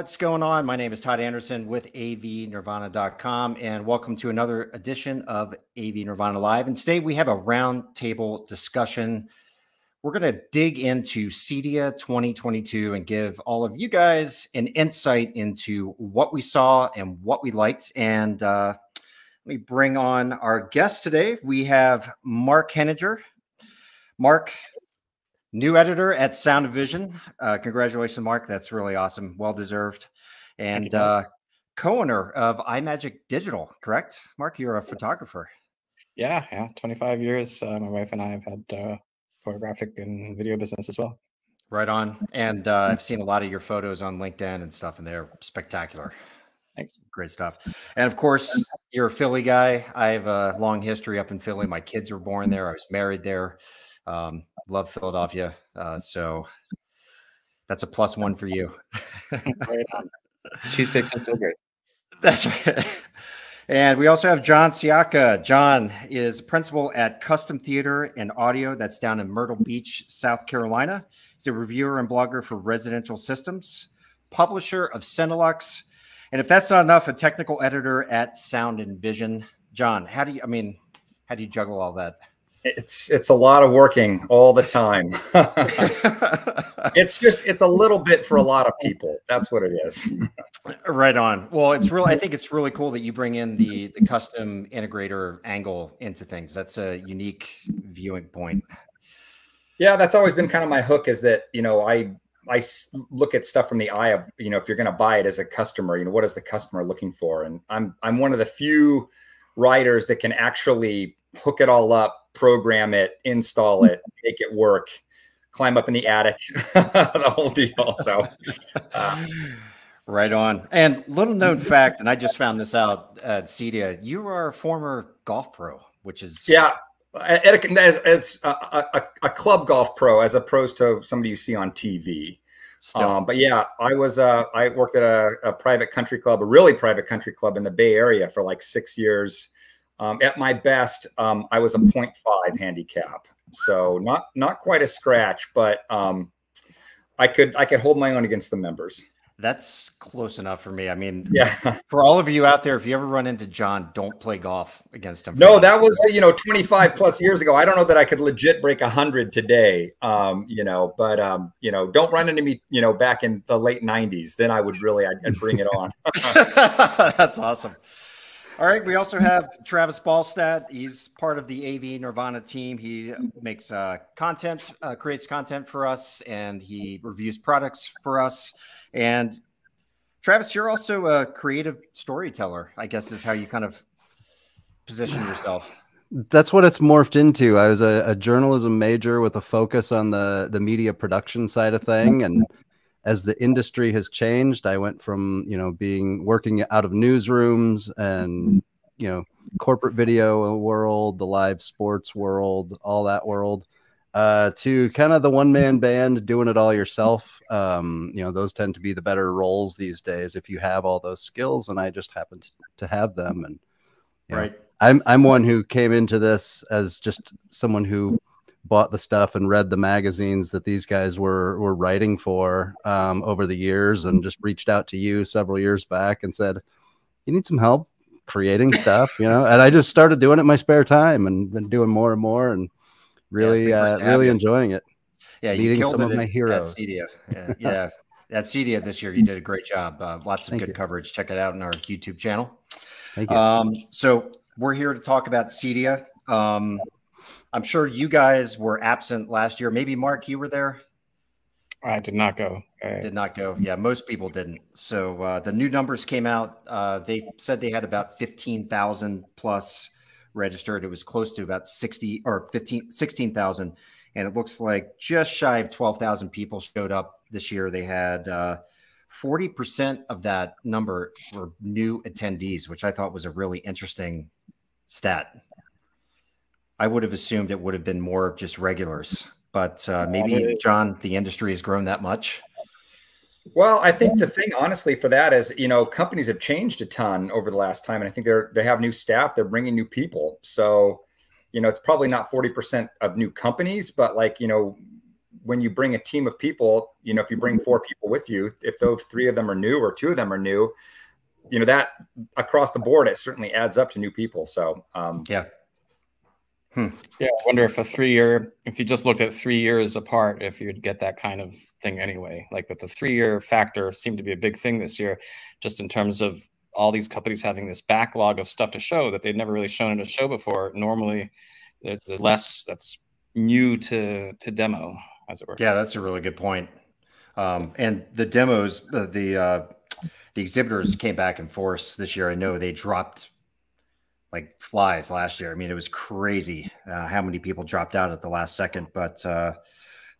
What's going on? My name is Todd Anderson with avnirvana.com, and welcome to another edition of AV Nirvana Live. And today we have a roundtable discussion. We're going to dig into CEDIA 2022 and give all of you guys an insight into what we saw and what we liked. And uh, let me bring on our guest today. We have Mark Henninger. Mark, new editor at Sound and Vision. Uh, congratulations, Mark. That's really awesome. Well deserved. And uh, co-owner of iMagic Digital, correct? Mark, you're a yes. photographer. Yeah, yeah. 25 years. Uh, my wife and I have had uh, photographic and video business as well. Right on. And uh, I've seen a lot of your photos on LinkedIn and stuff, and they're spectacular. Thanks. Great stuff. And of course, you're a Philly guy. I have a long history up in Philly. My kids were born there. I was married there. Um, love Philadelphia. Uh, so that's a plus one for you. Cheesesteaks are still great. That's right. And we also have John Sciacca. John is principal at Custom Theater and Audio. That's down in Myrtle Beach, South Carolina. He's a reviewer and blogger for Residential Systems, publisher of Cineluxe, and if that's not enough, a technical editor at Sound and Vision. John, how do you? I mean, how do you juggle all that? It's it's a lot of working all the time. It's just it's a little bit for a lot of people. That's what it is. Right on. Well it's really i think it's really cool that you bring in the the custom integrator angle into things. That's a unique viewing point. Yeah that's always been kind of my hook is that you know i i look at stuff from the eye of you know if you're going to buy it as a customer you know what is the customer looking for? And i'm i'm one of the few writers that can actually hook it all up, program it, install it, make it work, climb up in the attic, the whole deal. So, uh, right on. And little known fact, and I just found this out at CEDIA, you are a former golf pro, which is yeah. It's a, a, a, club golf pro as opposed to somebody you see on TV. Um, but yeah, I was uh, I worked at a, a, private country club, a really private country club in the Bay Area for like six years. Um, at my best, um, I was a 0.5 handicap, so not not quite a scratch, but um, I could I could hold my own against the members. That's close enough for me. I mean, yeah. For all of you out there, if you ever run into John, don't play golf against him. No, that was you know 25 plus years ago. I don't know that I could legit break hundred today. Um, you know, but um, you know, don't run into me. You know, back in the late 90s, then I would really I'd, I'd bring it on. That's awesome. All right. We also have Travis Ballstadt. He's part of the AV Nirvana team. He makes uh, content, uh, creates content for us, and he reviews products for us. And Travis, you're also a creative storyteller, I guess, is how you kind of position yourself. That's what it's morphed into. I was a, a journalism major with a focus on the the media production side of thing, and as the industry has changed, I went from you know being working out of newsrooms and you know corporate video world, the live sports world, all that world, uh, to kind of the one man band doing it all yourself. Um, you know, those tend to be the better roles these days if you have all those skills, and I just happen to have them. And right, know, I'm I'm one who came into this as just someone who bought the stuff and read the magazines that these guys were were writing for um, over the years, and just reached out to you several years back and said, "You need some help creating stuff," you know. And I just started doing it in my spare time and been doing more and more, and really, yeah, uh, really enjoying it. Yeah, meeting you some of my heroes. Yeah, yeah. at CEDIA this year, you did a great job. Uh, lots of Thank good you. coverage. Check it out on our YouTube channel. Thank you. Um, so we're here to talk about CEDIA. Um, I'm sure you guys were absent last year. Maybe Mark, you were there. I did not go. I... Did not go. Yeah, most people didn't. So uh, the new numbers came out. Uh, they said they had about 15,000 plus registered. It was close to about 60 or 15, 16,000. And it looks like just shy of 12,000 people showed up this year. They had uh, 40% of that number were new attendees, which I thought was a really interesting stat. I would have assumed it would have been more just regulars, but uh, maybe John, the industry has grown that much. Well, I think the thing, honestly, for that is, you know, companies have changed a ton over the last time, and I think they're they have new staff, they're bringing new people. So, you know, it's probably not forty percent of new companies, but like, you know, when you bring a team of people, you know, if you bring four people with you, if those three of them are new or two of them are new, you know, that across the board, it certainly adds up to new people. So, um, yeah. Hmm. Yeah, I wonder if a three year, if you just looked at three years apart, if you'd get that kind of thing anyway. Like that the three year factor seemed to be a big thing this year, just in terms of all these companies having this backlog of stuff to show that they'd never really shown in a show before. Normally, the less that's new to to demo, as it were. Yeah, that's a really good point. Um, and the demos, uh, the uh, the exhibitors came back in force this year. I know they dropped like flies last year. I mean, it was crazy uh, how many people dropped out at the last second, but uh,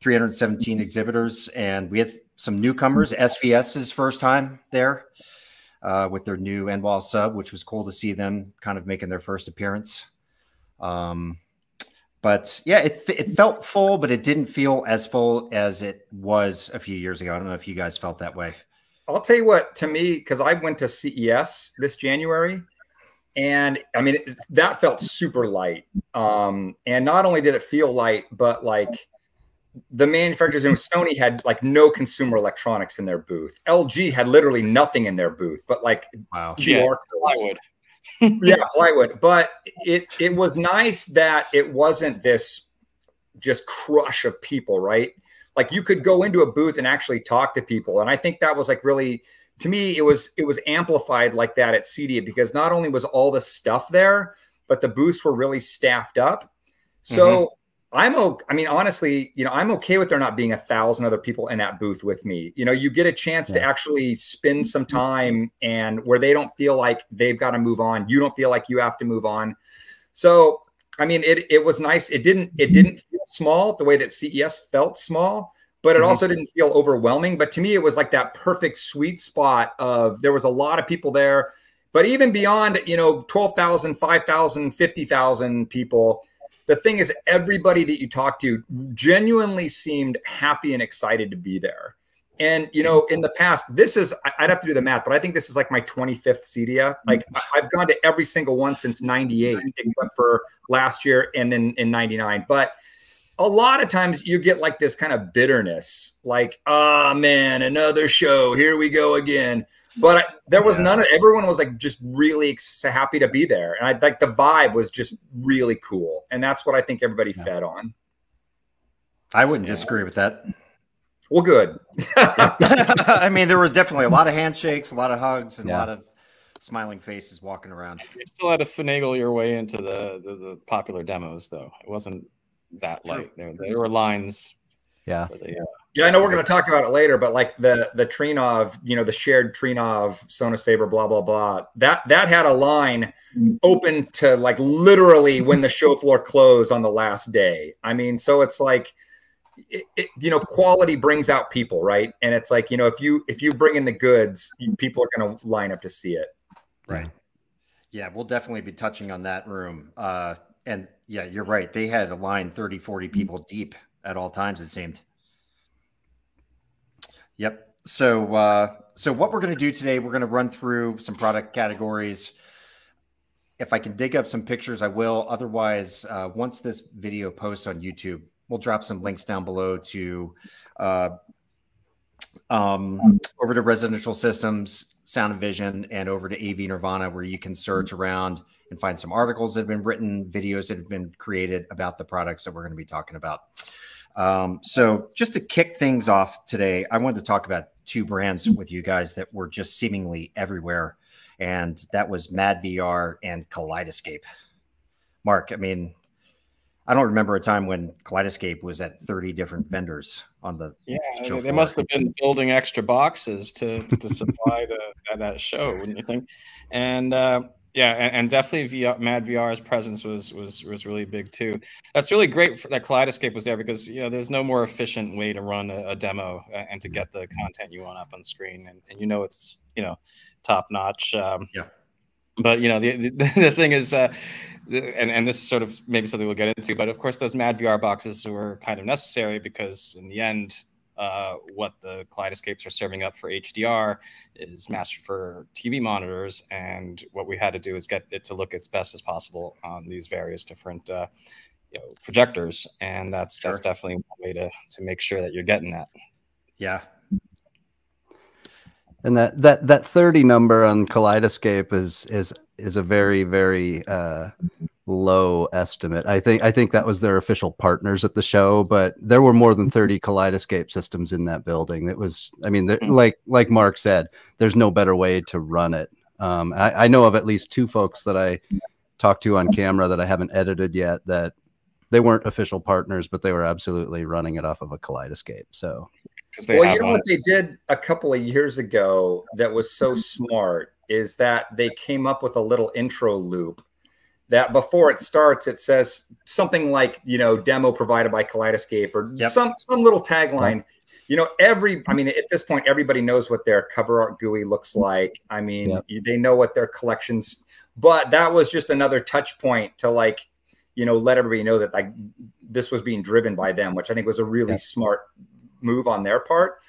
317 exhibitors, and we had some newcomers. SVS's first time there uh, with their new In-Wall sub, which was cool to see them kind of making their first appearance. Um, but yeah, it, it felt full, but it didn't feel as full as it was a few years ago. I don't know if you guys felt that way. I'll tell you what, to me, because I went to CES this January and I mean it, that felt super light. Um, and not only did it feel light, but like the manufacturers and Sony had like no consumer electronics in their booth. LG had literally nothing in their booth, but like wow. QR yeah, plywood. yeah, plywood. But it it was nice that it wasn't this just crush of people, right? Like you could go into a booth and actually talk to people, and I think that was like really to me, it was it was amplified like that at CEDIA because not only was all the stuff there, but the booths were really staffed up. So mm-hmm. I'm okay. I mean, honestly, you know, I'm okay with there not being a thousand other people in that booth with me. You know, you get a chance yeah. to actually spend some time and where they don't feel like they've got to move on. You don't feel like you have to move on. So, I mean, it it was nice. It didn't it didn't feel small the way that CES felt small, but it mm-hmm. also didn't feel overwhelming. But to me, it was like that perfect sweet spot of there was a lot of people there. But even beyond, you know, 12,000, 5,000, 50,000 people, the thing is, everybody that you talk to genuinely seemed happy and excited to be there. And you know, in the past, this is I'd have to do the math, but I think this is like my 25th CEDIA. Like I've gone to every single one since 98, except for last year and then in 99. But a lot of times you get like this kind of bitterness, like, ah, oh, man, another show. Here we go again. But I, there was yeah. none of everyone was like just really happy to be there. And I like the vibe was just really cool. And that's what I think everybody yeah. fed on. I wouldn't yeah. disagree with that. Well, good. I mean, there were definitely a lot of handshakes, a lot of hugs, and a lot of smiling faces walking around. You still had to finagle your way into the, the, the popular demos, though. It wasn't that light. There, there were lines. Yeah. The, uh, yeah, I know we're going to talk about it later, but like the the Trinnov, you know, the shared Trinnov, Sonus Faber, blah blah blah. That that had a line open to like literally when the show floor closed on the last day. I mean, so it's like, it, it, you know, quality brings out people, right? And it's like, you know, if you if you bring in the goods, people are going to line up to see it. Right. Yeah, we'll definitely be touching on that room. Uh, and yeah, you're right. They had a line 30, 40 mm-hmm. people deep at all times, it seemed. Yep. So, uh, so what we're going to do today, we're going to run through some product categories. If I can dig up some pictures, I will. Otherwise, uh, once this video posts on YouTube, we'll drop some links down below to uh, um, over to residential systems, sound and vision, and over to AV Nirvana, where you can search around and find some articles that have been written, videos that have been created about the products that we're going to be talking about. Um, so, just to kick things off today, I wanted to talk about two brands with you guys that were just seemingly everywhere, and that was Mad VR and Kaleidescape. Mark, I mean, I don't remember a time when Kaleidescape was at 30 different vendors on the yeah they floor. must have been building extra boxes to to supply the, that show wouldn't you think and uh, yeah, and, and definitely VR, Mad VR's presence was was was really big too. That's really great for, that Kaleidescape was there because you know there's no more efficient way to run a, a demo and to get the content you want up on screen, and, and you know it's you know top notch. Um, yeah. But you know the the, the thing is, uh, and and this is sort of maybe something we'll get into. But of course, those Mad VR boxes were kind of necessary because in the end, uh, what the kaleidescapes are serving up for HDR is mastered for TV monitors. And what we had to do is get it to look as best as possible on these various different uh, you know, projectors, and that's sure. that's definitely one way to to make sure that you're getting that. Yeah. And that that that 30 number on Kaleidescape is is is a very very uh, low estimate. I think I think that was their official partners at the show, but there were more than 30 Kaleidescape systems in that building. It was I mean, mm-hmm. like like Mark said, there's no better way to run it. Um, I, I know of at least two folks that I talked to on camera that I haven't edited yet that they weren't official partners, but they were absolutely running it off of a Kaleidescape. So, well, you know what they did a couple of years ago that was so smart is that they came up with a little intro loop that before it starts, it says something like, you know, demo provided by Kaleidescape or yep. some some little tagline. You know, every I mean, at this point, everybody knows what their cover art GUI looks like. I mean, yep. they know what their collections, but that was just another touch point to like you know, let everybody know that like this was being driven by them, which I think was a really smart move on their part.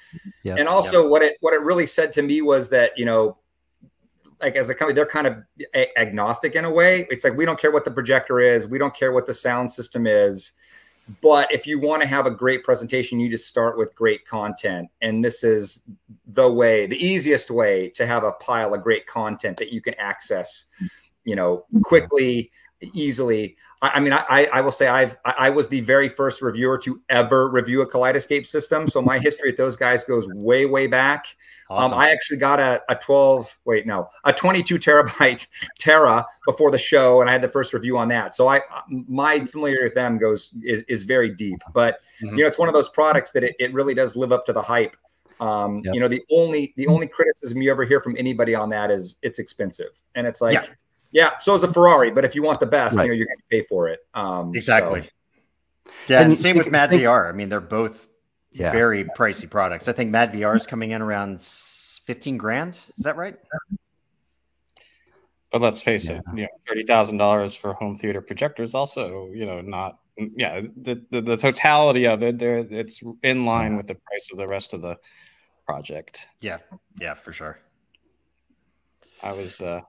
And also what it what it really said to me was that, you know, like as a company, they're kind of agnostic in a way. It's like we don't care what the projector is, we don't care what the sound system is. But if you want to have a great presentation, you just start with great content. And this is the way, the easiest way to have a pile of great content that you can access, you know, mm-hmm. quickly, easily. I, I mean, I, I will say I've I was the very first reviewer to ever review a Kaleidescape system. So my history with those guys goes way, way back. Um, awesome. Um, I actually got a, a 12, wait, no, a 22 terabyte Terra before the show, and I had the first review on that. So I my familiarity with them goes is, is very deep. But mm-hmm. you know, it's one of those products that it, it really does live up to the hype. Um, yep. You know, the only the only criticism you ever hear from anybody on that is it's expensive, and it's like. Yeah yeah, so is a Ferrari, but if you want the best, right. you know, you're going to pay for it. Um, exactly. So. Yeah, and, and same with Mad think, VR. I mean, they're both yeah. very pricey products. I think Mad VR is coming in around 15 grand. Is that right? But let's face yeah. it, you know, thirty thousand dollars for home theater projectors also, you know, not yeah, the, the, the totality of it, there it's in line with the price of the rest of the project. Yeah, yeah, for sure. I was uh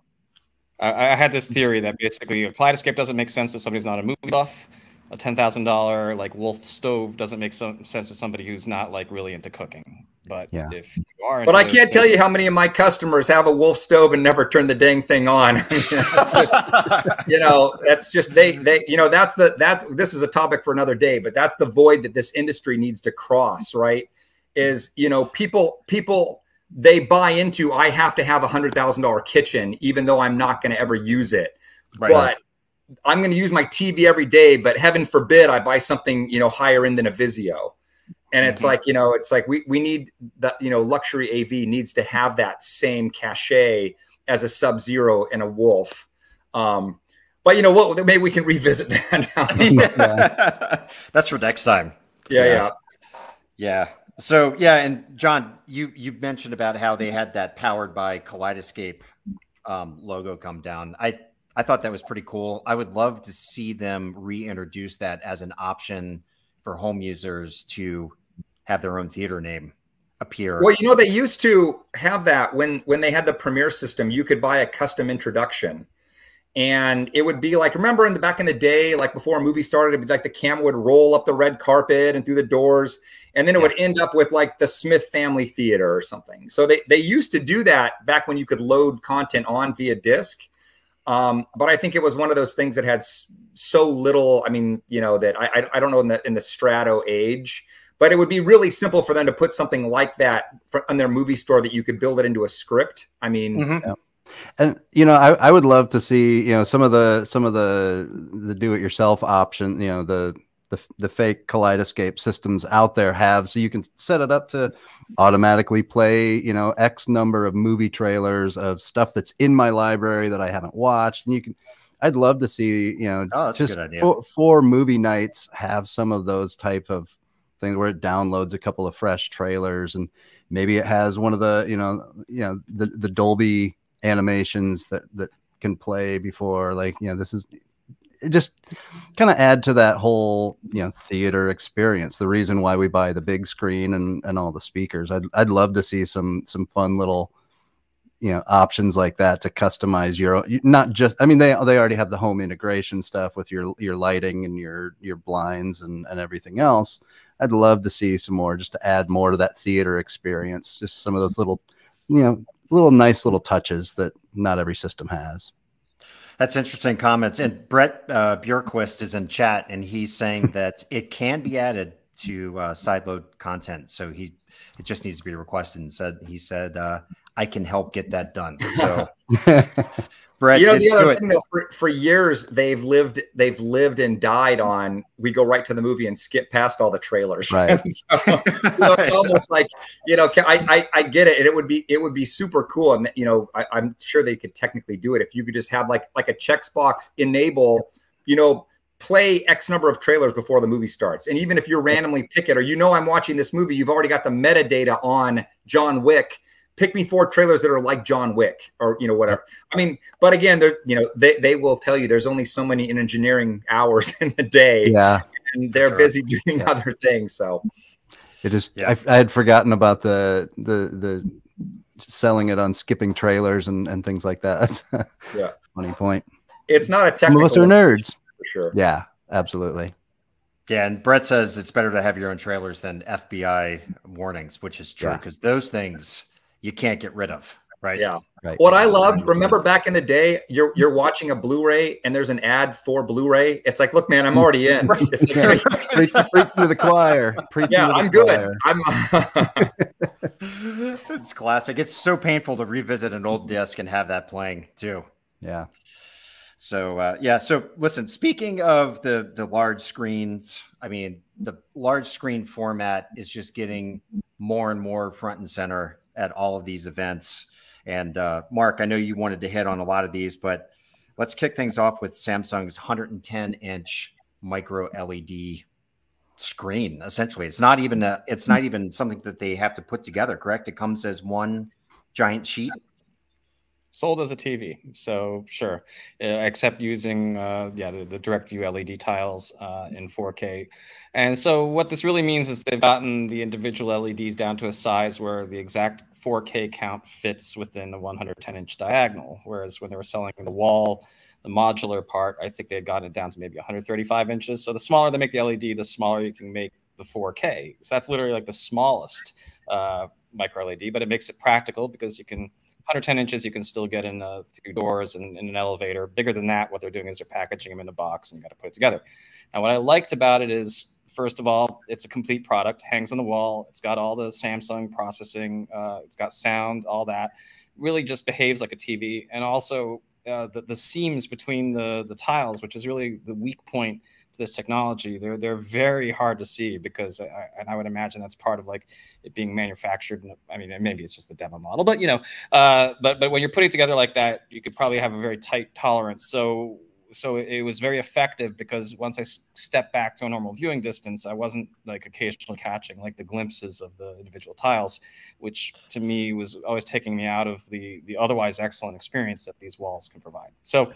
I, I had this theory that basically a Kaleidescape doesn't make sense to somebody who's not a movie buff. A ten thousand dollar like Wolf stove doesn't make some sense to somebody who's not like really into cooking. But yeah. if you are, but I can't tell you how many of my customers have a Wolf stove and never turn the dang thing on. that's just, you know, that's just they they you know that's the that this is a topic for another day. But that's the void that this industry needs to cross. Right? Is you know people people they buy into I have to have a hundred thousand dollar kitchen, even though I'm not going to ever use it. Right. But I'm going to use my TV every day. But heaven forbid I buy something you know higher end than a Vizio. And it's mm-hmm. like you know, it's like we we need that you know luxury AV needs to have that same cachet as a Sub Zero and a Wolf. Um, but you know what? Maybe we can revisit that. yeah. That's for next time. Yeah, yeah, yeah. So yeah, and John, you you mentioned about how they had that powered by Kaleidescape um, logo come down. I I thought that was pretty cool. I would love to see them reintroduce that as an option for home users to have their own theater name appear. Well, you know, they used to have that when when they had the Premiere system. You could buy a custom introduction, and it would be like remember in the back in the day like before a movie started it'd be like the camera would roll up the red carpet and through the doors and then it yeah. would end up with like the smith family theater or something so they, they used to do that back when you could load content on via disk um, but i think it was one of those things that had so little i mean you know that i i don't know in the in the strato age but it would be really simple for them to put something like that for, on their movie store that you could build it into a script i mean mm-hmm. yeah and you know, I, I would love to see you know some of the some of the the do it yourself option. You know, the the the fake Kaleidescape systems out there have so you can set it up to automatically play you know X number of movie trailers of stuff that's in my library that I haven't watched, and you can. I'd love to see you know oh, just for, for movie nights have some of those type of things where it downloads a couple of fresh trailers and maybe it has one of the you know you know the the Dolby animations that that can play before like you know this is just kind of add to that whole you know theater experience the reason why we buy the big screen and and all the speakers i'd, I'd love to see some some fun little you know options like that to customize your not just I mean they they already have the home integration stuff with your your lighting and your your blinds and and everything else. I'd love to see some more just to add more to that theater experience. Just some of those little, you know, little nice little touches that not every system has. That's interesting comments. And Brett uh, is in chat, and he's saying that it can be added to uh, sideload content. So he it just needs to be requested. And said he said uh, I can help get that done. So Brett, you know the other thing though, for, for years they've lived they've lived and died on we go right to the movie and skip past all the trailers. Right. so, you know, it's almost like you know I, I, I get it and it would be it would be super cool and you know I, I'm sure they could technically do it if you could just have like like a checkbox enable you know play X number of trailers before the movie starts. And even if you randomly pick it or you know I'm watching this movie, you've already got the metadata on John Wick. Pick me four trailers that are like John Wick or you know whatever. I mean, but again, they're you know they, they will tell you there's only so many engineering hours in the day. Yeah. And they're sure. busy doing yeah. other things. So it is yeah. I, I had forgotten about the the the selling it on skipping trailers and, and things like that. yeah. Funny point. It's not a technical. Most are nerds for sure. Yeah, absolutely. Yeah, and Brett says it's better to have your own trailers than FBI warnings, which is true because yeah. those things you can't get rid of, right? Yeah. Right. What I loved, remember back in the day, you're you're watching a Blu-ray and there's an ad for Blu-ray. It's like, look, man, I'm already in. It's like, preach, preach to the choir. Preach yeah, I'm good. I'm. it's classic. It's so painful to revisit an old disc and have that playing too. Yeah. So uh, yeah, so listen. Speaking of the the large screens, I mean the large screen format is just getting more and more front and center at all of these events. And uh, Mark, I know you wanted to hit on a lot of these, but let's kick things off with Samsung's 110 inch micro LED screen. Essentially, it's not even a it's not even something that they have to put together. Correct? It comes as one giant sheet sold as a TV. So sure, uh, except using uh, yeah the, the DirectView LED tiles uh, in 4K. And so what this really means is they've gotten the individual LEDs down to a size where the exact 4K count fits within a 110 inch diagonal. Whereas when they were selling the wall, the modular part, I think they had gotten it down to maybe 135 inches. So the smaller they make the LED, the smaller you can make the 4K. So that's literally like the smallest uh, micro LED, but it makes it practical because you can 110 inches, you can still get in uh, through doors and in an elevator. Bigger than that, what they're doing is they're packaging them in a box and you got to put it together. Now, what I liked about it is, first of all, it's a complete product, hangs on the wall. It's got all the Samsung processing, uh, it's got sound, all that. Really just behaves like a TV. And also, uh, the, the seams between the, the tiles, which is really the weak point this technology. They're they're very hard to see because, I, and I would imagine that's part of like it being manufactured. I mean, maybe it's just the demo model, but you know, uh, but but when you're putting together like that, you could probably have a very tight tolerance. So so it was very effective because once I stepped back to a normal viewing distance, I wasn't like occasionally catching like the glimpses of the individual tiles, which to me was always taking me out of the the otherwise excellent experience that these walls can provide. So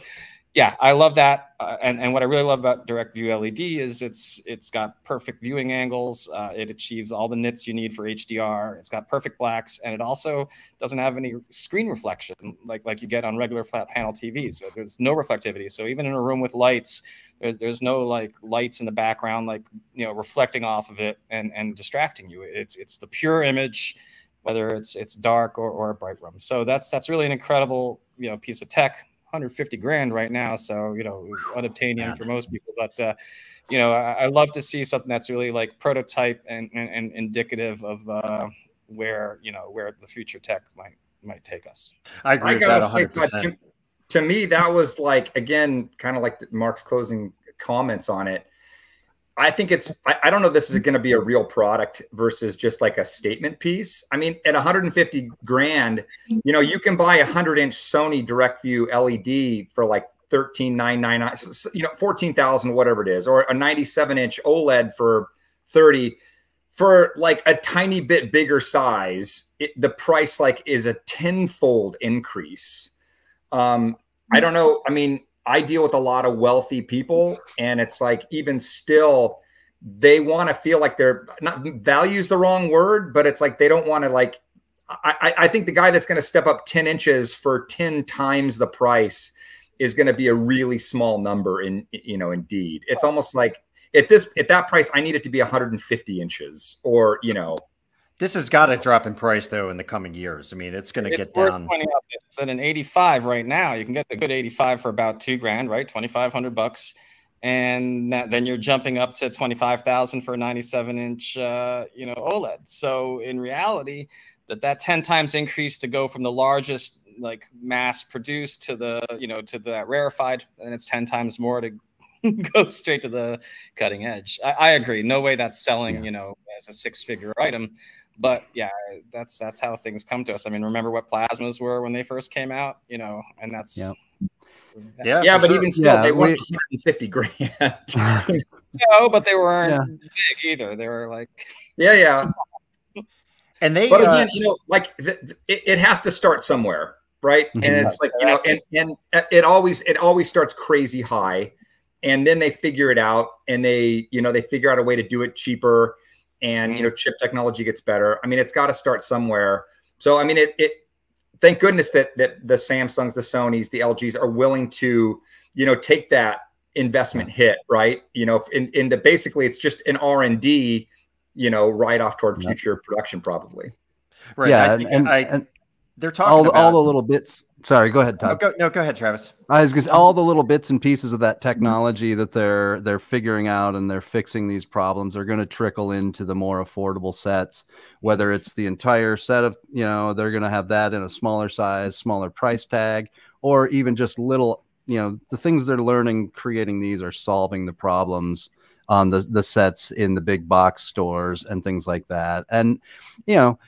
yeah, I love that. Uh, and, and what I really love about DirectView LED is it's it's got perfect viewing angles. Uh, it achieves all the nits you need for HDR. It's got perfect blacks, and it also doesn't have any screen reflection like like you get on regular flat panel TVs. So there's no reflectivity. So even in a room with lights, there's, there's no like lights in the background like you know reflecting off of it and and distracting you. It's it's the pure image, whether it's it's dark or, or a bright room. So that's that's really an incredible you know piece of tech 150 grand right now. So, you know, unobtainium for most people. But, uh, you know, I, I, love to see something that's really like prototype and, and, and indicative of uh, where, you know, where the future tech might might take us. I agree I with that 100%. Say, to, to me, that was like, again, kind of like Mark's closing comments on it. I think it's, I, I don't know, this is mm-hmm. going to be a real product versus just like a statement piece. I mean, at 150 grand, mm-hmm. you know, you can buy a 100 inch Sony DirectView LED for like 13,999, you know, 14,000, whatever it is, or a 97 inch OLED for 30 for like a tiny bit bigger size. It, the price like is a tenfold increase. Um, I mm-hmm. don't know. I mean, I deal with a lot of wealthy people, and it's like even still, they want to feel like they're not values the wrong word, but it's like they don't want to like I, I think the guy that's going to step up 10 inches for 10 times the price is going to be a really small number in you know indeed it's almost like at this at that price i need it to be 150 inches or you know this has got to drop in price though in the coming years. I mean, it's going to get down. That an 85 right now, you can get a good 85 for about two grand, right? 2,500 bucks, and then you're jumping up to 25,000 for a 97 inch, uh, you know, OLED. So in reality, that that 10 times increase to go from the largest like mass produced to the you know to that rarefied, and it's 10 times more to go straight to the cutting edge. I, I agree. No way that's selling, yeah. you know, as a six figure item but yeah, that's that's how things come to us. I mean, remember what plasmas were when they first came out, you know, and that's yeah, yeah, yeah but sure. even still, yeah, they want 150 grand. no, but they weren't yeah. big either. They were like, yeah, yeah. And they, but again, uh, you know, like the, it, it, has to start somewhere, right? Mm-hmm. And it's like you know, and and it always it always starts crazy high, and then they figure it out, and they you know they figure out a way to do it cheaper and you mm-hmm. know chip technology gets better. I mean it's got to start somewhere. So i mean it, it thank goodness that that the samsungs the sonys the lgs are willing to you know take that investment hit right? You know in, into basically it's just an r&d you know right off toward future yep. production probably. Right yeah I and, I, and, they're talking all, about all the little bits Sorry, go ahead, Todd. No, go, no, go ahead, Travis. I was just all the little bits and pieces of that technology that they're they're figuring out and they're fixing these problems are going to trickle into the more affordable sets. Whether it's the entire set of, you know, they're going to have that in a smaller size, smaller price tag, or even just little, you know, the things they're learning creating these are solving the problems on the the sets in the big box stores and things like that. And you know,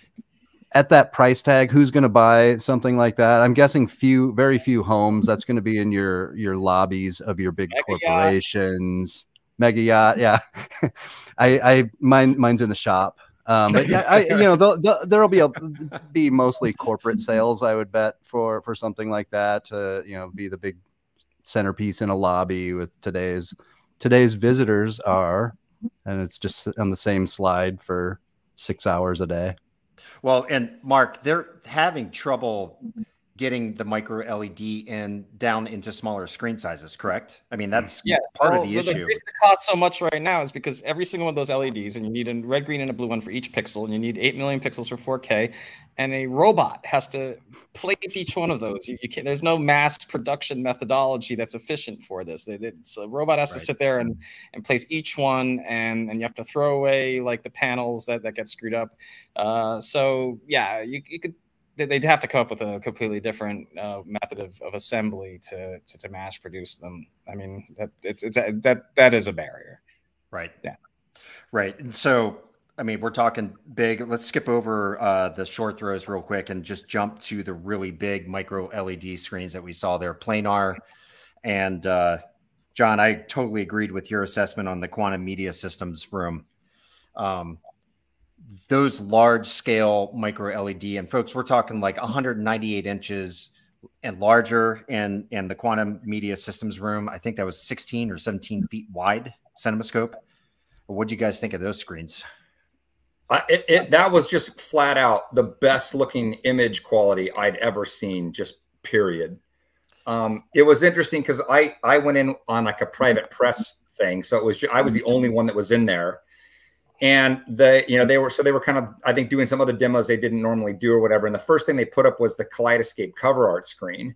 at that price tag, who's going to buy something like that? I'm guessing few, very few homes. That's going to be in your your lobbies of your big Mega corporations. Yacht. Mega yacht, yeah. I, I, mine, mine's in the shop. Um, but yeah, I, you know, there'll be a be mostly corporate sales, I would bet for for something like that to you know be the big centerpiece in a lobby with today's today's visitors are, and it's just on the same slide for six hours a day. Well, and Mark, they're having trouble mm-hmm. Getting the micro LED in down into smaller screen sizes, correct? I mean, that's yeah, part well, of the, the issue. The reason it costs so much right now is because every single one of those LEDs, and you need a red, green, and a blue one for each pixel, and you need 8 million pixels for 4K, and a robot has to place each one of those. You, you can't, there's no mass production methodology that's efficient for this. It, it's a robot has right. to sit there and, and place each one, and, and you have to throw away like the panels that, that get screwed up. Uh, so yeah, you, you could they'd have to come up with a completely different uh, method of, of assembly to, to, to mass produce them. I mean, that it's it's a, that that is a barrier. Right. Yeah. Right. And so, I mean, we're talking big. Let's skip over uh, the short throws real quick and just jump to the really big micro LED screens that we saw there, planar. And uh, John, I totally agreed with your assessment on the quantum media systems room. Um, those large scale micro LED and folks, we're talking like 198 inches and larger and and the quantum media systems room. I think that was 16 or 17 feet wide cinemascope. What do you guys think of those screens? Uh, it, it, that was just flat out the best looking image quality i'd ever seen just period. Um, it was interesting because i i went in on like a private press thing. So it was i was the only one that was in there and the you know they were so they were kind of i think doing some other demos they didn't normally do or whatever. And the first thing they put up was the kaleidescape cover art screen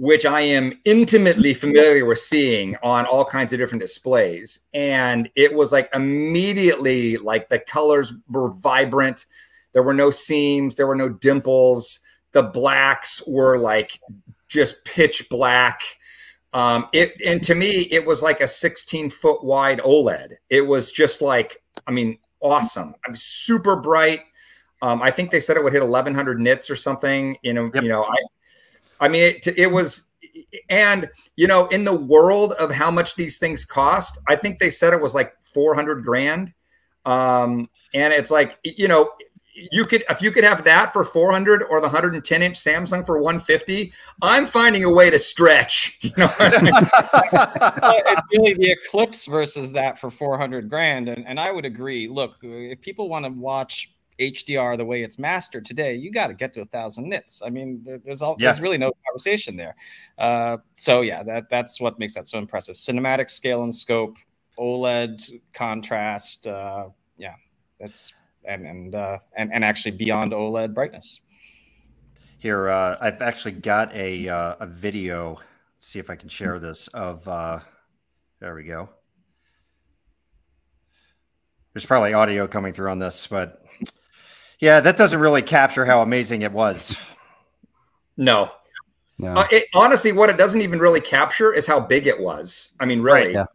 which i am intimately familiar with seeing on all kinds of different displays. And it was like immediately like the colors were vibrant. There were no seams. There were no dimples. The blacks were like just pitch black. Um, it and to me, it was like a 16 foot wide OLED. It was just like, I mean, awesome. I'm super bright. Um, I think they said it would hit 1100 nits or something. You know, yep. you know, I, I mean, it, it was, and you know, in the world of how much these things cost, I think they said it was like 400 grand. Um, and it's like, you know, you could if you could have that for 400 or the 110 inch Samsung for 150, I'm finding a way to stretch. You know, it's really the Eclipse versus that for 400 grand, and and I would agree. Look, if people want to watch HDR the way it's mastered today, you got to get to a thousand nits. I mean, there's all, yeah. there's really no conversation there. Uh, so yeah, that that's what makes that so impressive. Cinematic scale and scope, OLED contrast. Uh, yeah, that's and and uh, and and actually beyond OLED brightness. Here, uh, I've actually got a uh, a video. Let's see if I can share this. Of uh, there we go. There's probably audio coming through on this, but yeah, that doesn't really capture how amazing it was. No. no. Uh, it, honestly, what it doesn't even really capture is how big it was. I mean, really. Right, yeah.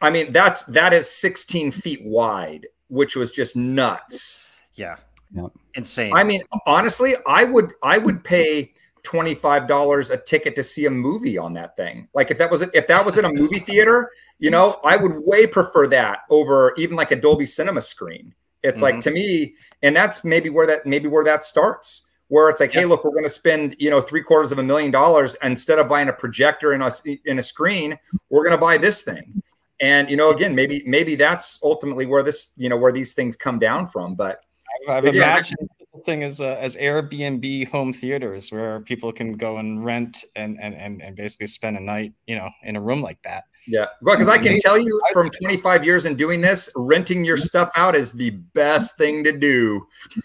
I mean, that's that is 16 feet wide, which was just nuts. Yeah. yeah. Insane. I mean, honestly, I would I would pay $25 a ticket to see a movie on that thing. Like if that was if that was in a movie theater, you know, I would way prefer that over even like a Dolby Cinema screen. It's mm-hmm. like to me, and that's maybe where that maybe where that starts. Where it's like, hey, look, we're going to spend you know three quarters of a million dollars instead of buying a projector in a in a screen, we're going to buy this thing. And you know, again, maybe maybe that's ultimately where this you know where these things come down from. But I've, I've imagined thing as uh, as Airbnb home theaters where people can go and rent and, and and and basically spend a night, you know, in a room like that. Yeah, well, because I can tell you from 25 years in doing this, renting your stuff out is the best thing to do.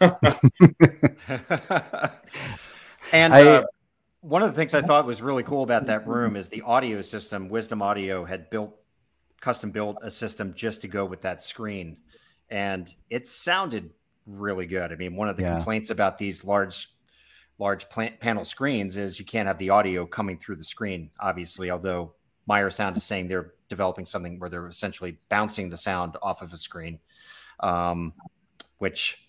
and I, uh, one of the things I thought was really cool about that room is the audio system. Wisdom Audio had built custom built a system just to go with that screen, and it sounded really good. I mean, one of the yeah. complaints about these large large plant panel screens is you can't have the audio coming through the screen obviously although Meyer Sound is saying they're developing something where they're essentially bouncing the sound off of a screen um, which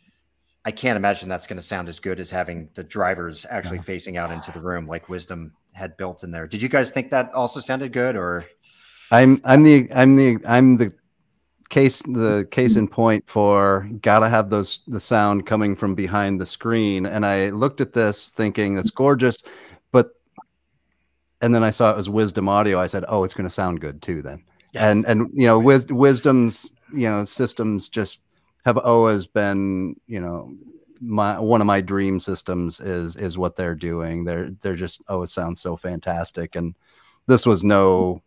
I can't imagine that's going to sound as good as having the drivers actually yeah. facing out into the room like Wisdom had built in there. Did you guys think that also sounded good or I'm I'm the I'm the I'm the case the case in point for gotta have those the sound coming from behind the screen. And i looked at this thinking that's gorgeous. But and then i saw it was wisdom audio. I said oh it's going to sound good too then. Yeah. and and you know wis- wisdom's you know systems just have always been you know my one of my dream systems is is what they're doing. They're they're just oh it sounds so fantastic. And this was no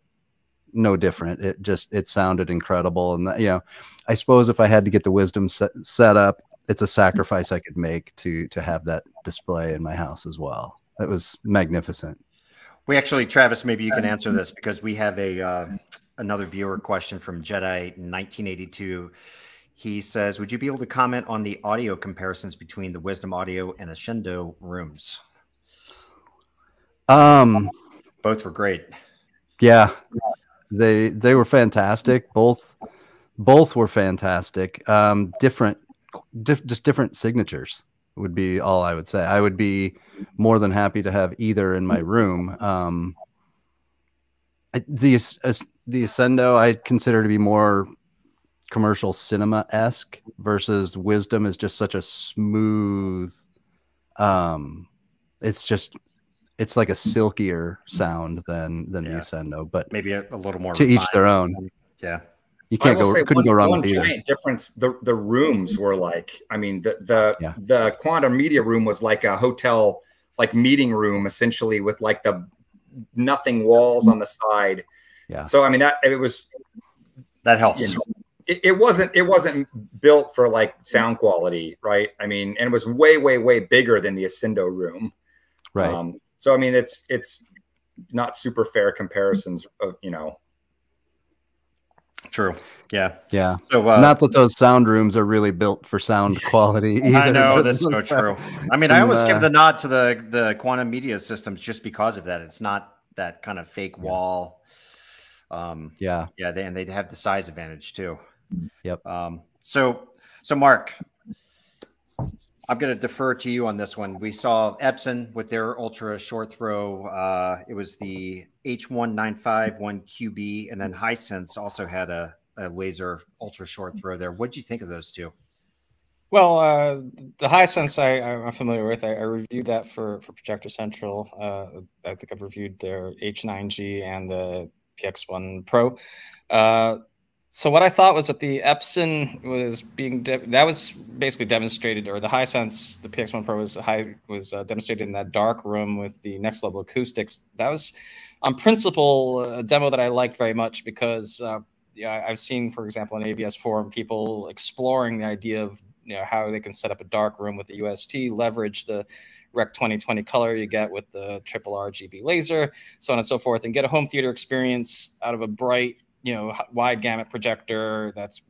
no different. It just it sounded incredible, and you know, I suppose if I had to get the wisdom set, set up, it's a sacrifice I could make to to have that display in my house as well. It was magnificent. We actually, Travis, maybe you can answer this because we have a uh, another viewer question from Jedi 1982. He says, "Would you be able to comment on the audio comparisons between the Wisdom Audio and Ascendo rooms?" Um, both were great. Yeah, they they were fantastic. Both both were fantastic. Um, different, diff, just different signatures would be all I would say. I would be more than happy to have either in my room. Um, the the Ascendo I consider to be more commercial cinema esque versus Wisdom is just such a smooth. Um, it's just it's like a silkier sound than than yeah. the Ascendo, but maybe a, a little more to each their own. Yeah. You can't go. Couldn't one, go wrong one with giant either. difference. The the rooms were like. I mean, the the yeah. the quantum media room was like a hotel, like meeting room, essentially with like the nothing walls on the side. Yeah. So I mean that it was. That helps. You know, it, it wasn't it wasn't built for like sound quality, right? I mean, and it was way way way bigger than the Ascendo room. Right. Um, so I mean, it's it's not super fair comparisons of you know. True. Yeah. Yeah. So uh, not that those sound rooms are really built for sound quality. Either. I know that's so true. I mean, I always uh, give the nod to the the quantum media systems just because of that. It's not that kind of fake wall. Um, yeah. Yeah. They, and they have the size advantage too. Yep. Um, so so Mark, I'm going to defer to you on this one. We saw Epson with their ultra short throw. Uh, it was the H1951QB, and then Hisense also had a, a laser ultra short throw there. What do you think of those two? Well, uh, the Hisense I, I'm familiar with. I, I, reviewed that for, for Projector Central. Uh, I think I've reviewed their H9G and the PX1 Pro. So what I thought was that the Epson was being that was basically demonstrated, or the Hisense, the PX1 Pro was high was uh, demonstrated in that dark room with the next level acoustics. That was, on principle, a demo that I liked very much because uh, yeah, I've seen, for example, in AVS forum, people exploring the idea of you know how they can set up a dark room with the UST, leverage the Rec 2020 color you get with the triple RGB laser, so on and so forth, and get a home theater experience out of a bright you know wide gamut projector that's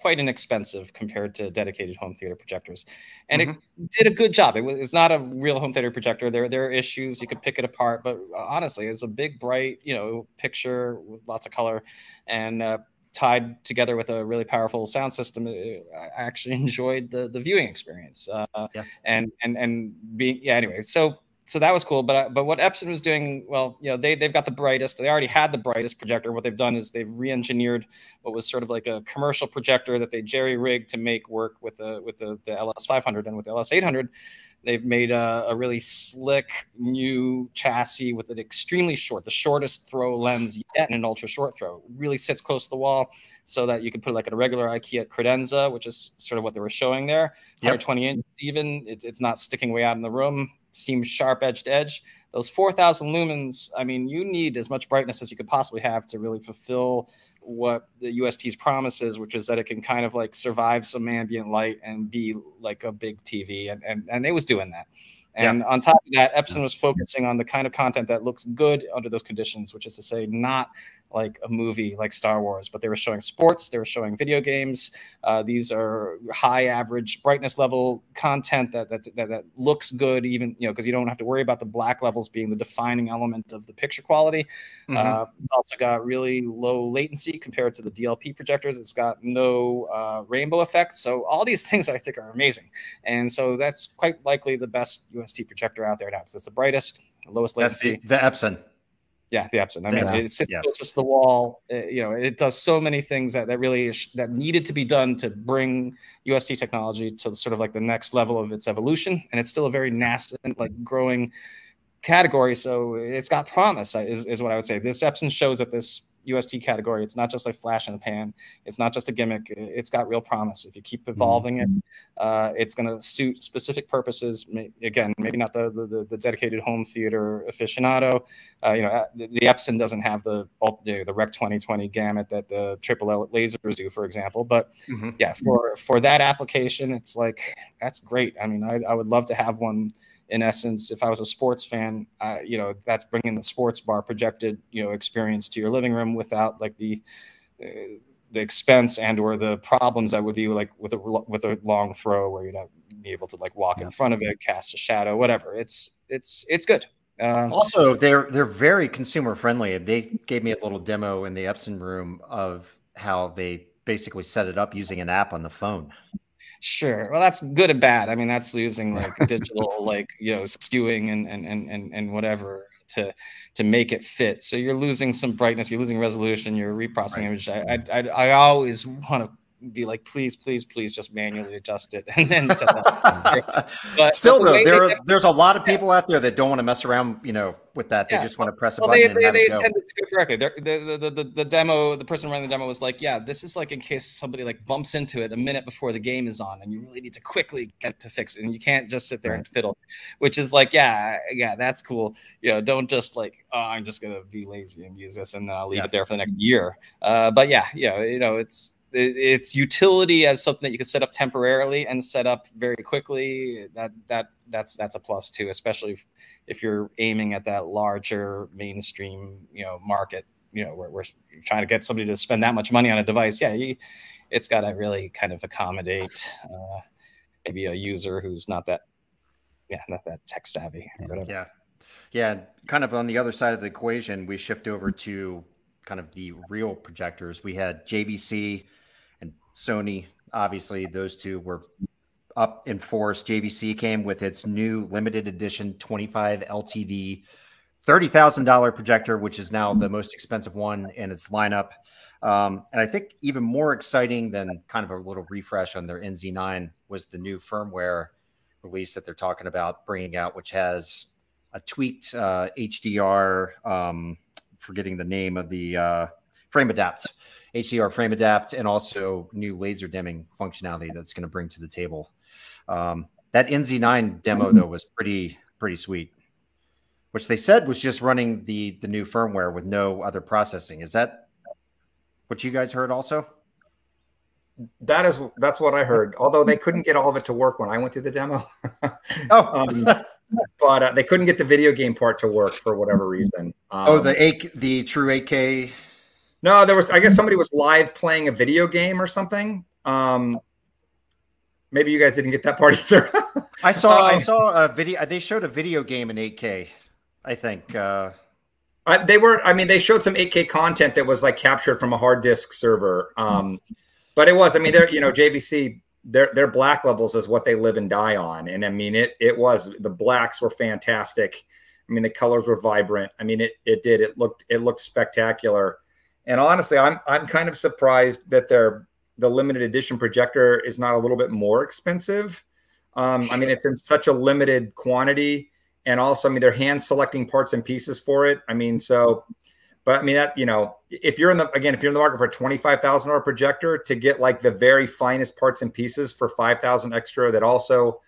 quite inexpensive compared to dedicated home theater projectors. And mm-hmm. it did a good job. It was it's not a real home theater projector. There there are issues. You could pick it apart. But uh, honestly it's a big bright you know picture with lots of color and uh, tied together with a really powerful sound system. I actually enjoyed the the viewing experience uh, yeah. and and and being yeah anyway. So so that was cool. But uh, but what Epson was doing, well, you know, they they've got the brightest. They already had the brightest projector. What they've done is they've re-engineered what was sort of like a commercial projector that they jerry rigged to make work with the with the, the LS 500 and with the LS 800. They've made a, a, really slick new chassis with an extremely short, the shortest throw lens yet in an ultra short throw. It really sits close to the wall so that you can put it like a regular IKEA credenza, which is sort of what they were showing there. Yep. 20 inches even. It's, it's not sticking way out in the room seems sharp edge to edge. Those 4,000 lumens, I mean, you need as much brightness as you could possibly have to really fulfill what the UST's promises, which is that it can kind of like survive some ambient light and be like a big TV. And, and, and it was doing that. And yeah. on top of that, Epson was focusing on the kind of content that looks good under those conditions, which is to say, not like a movie like Star Wars, but they were showing sports, they were showing video games. Uh, these are high average brightness level content that that that, that looks good, even you know, because you don't have to worry about the black levels being the defining element of the picture quality. Mm-hmm. Uh, it's also got really low latency compared to the DLP projectors. It's got no uh, rainbow effect. So all these things I think are amazing, and so that's quite likely the best UST projector out there now because it's the brightest, lowest latency. That's the, the Epson. Yeah, the Epson. I mean, yeah. it sits yeah. closest to the wall. It, you know, it does so many things that, that really is, that needed to be done to bring UST technology to sort of like the next level of its evolution. And it's still a very nascent, like growing category. So it's got promise, is, is what I would say. This Epson shows that this UST category. It's not just like flash in the pan. It's not just a gimmick. It's got real promise. If you keep mm-hmm. evolving it, uh, it's going to suit specific purposes. Again, maybe not the the, the dedicated home theater aficionado. Uh, you know, uh, the, the Epson doesn't have the the, the Rec 2020 gamut that the triple L lasers do, for example. But mm-hmm. yeah, for for that application, it's like that's great. I mean, I, I would love to have one in essence, if I was a sports fan, uh, you know, that's bringing the sports bar projected, you know, experience to your living room without like the uh, the expense and or the problems that would be like with a with a long throw where you'd have, be able to like walk yeah. in front of it, cast a shadow, whatever. It's it's it's good. Uh, also, they're they're very consumer friendly. They gave me a little demo in the Epson room of how they basically set it up using an app on the phone. Sure. Well, that's good and bad. I mean, that's using like digital, like you know, skewing and and and and whatever to to make it fit. So you're losing some brightness, you're losing resolution, you're reprocessing right. image. I, I I always want to be like, please, please, please, just manually adjust it and then that. but still, though, there are, there's a lot of people out there that don't want to mess around, you know, with that. They yeah. just want to press a well, button. They, they, they intended to do correctly. The, the, the, the, demo, the person running the demo was like, yeah, this is like in case somebody like bumps into it a minute before the game is on, and you really need to quickly get to fix it, and you can't just sit there right. and fiddle. Which is like, yeah, yeah, that's cool. You know, don't just like, oh, I'm just gonna be lazy and use this, and then I'll leave yeah. it there for the next year. Uh, but yeah, yeah, you know, it's its utility as something that you can set up temporarily and set up very quickly. That that that's that's a plus too especially if, if you're aiming at that larger mainstream you know market you know where we're trying to get somebody to spend that much money on a device. Yeah you, it's got to really kind of accommodate uh, maybe a user who's not that yeah not that tech savvy or whatever. Yeah. Yeah kind of on the other side of the equation we shift over to kind of the real projectors. We had jvc Sony, obviously, those two were up in force. JVC came with its new limited edition 25 LTD $30,000 projector, which is now the most expensive one in its lineup. Um, and I think even more exciting than kind of a little refresh on their NZ9 was the new firmware release that they're talking about bringing out, which has a tweaked uh, HDR, um, forgetting the name of the uh, frame adapt, HDR frame adapt, and also new laser dimming functionality that's going to bring to the table. Um, that NZ9 demo though was pretty pretty sweet, which they said was just running the the new firmware with no other processing. Is that what you guys heard also? That is that's what I heard. Although they couldn't get all of it to work when I went through the demo. oh, um, but uh, they couldn't get the video game part to work for whatever reason. Um, oh, the eight, the true 8K. No, there was. I guess somebody was live playing a video game or something. Um, maybe you guys didn't get that part either. I saw. I um, saw a video. They showed a video game in 8K. I think. Uh, uh, they were. I mean, they showed some 8K content that was like captured from a hard disk server. Um, but it was. I mean, they're you know JVC their their black levels is what they live and die on. And I mean, it it was the blacks were fantastic. I mean, the colors were vibrant. I mean, it it did. It looked it looked spectacular. And honestly, I'm I'm kind of surprised that their the limited edition projector is not a little bit more expensive. Um, I mean, it's in such a limited quantity, and also, I mean, they're hand selecting parts and pieces for it. I mean, so but I mean that you know, if you're in the again, if you're in the market for a twenty five thousand dollar projector to get like the very finest parts and pieces for five thousand extra, that also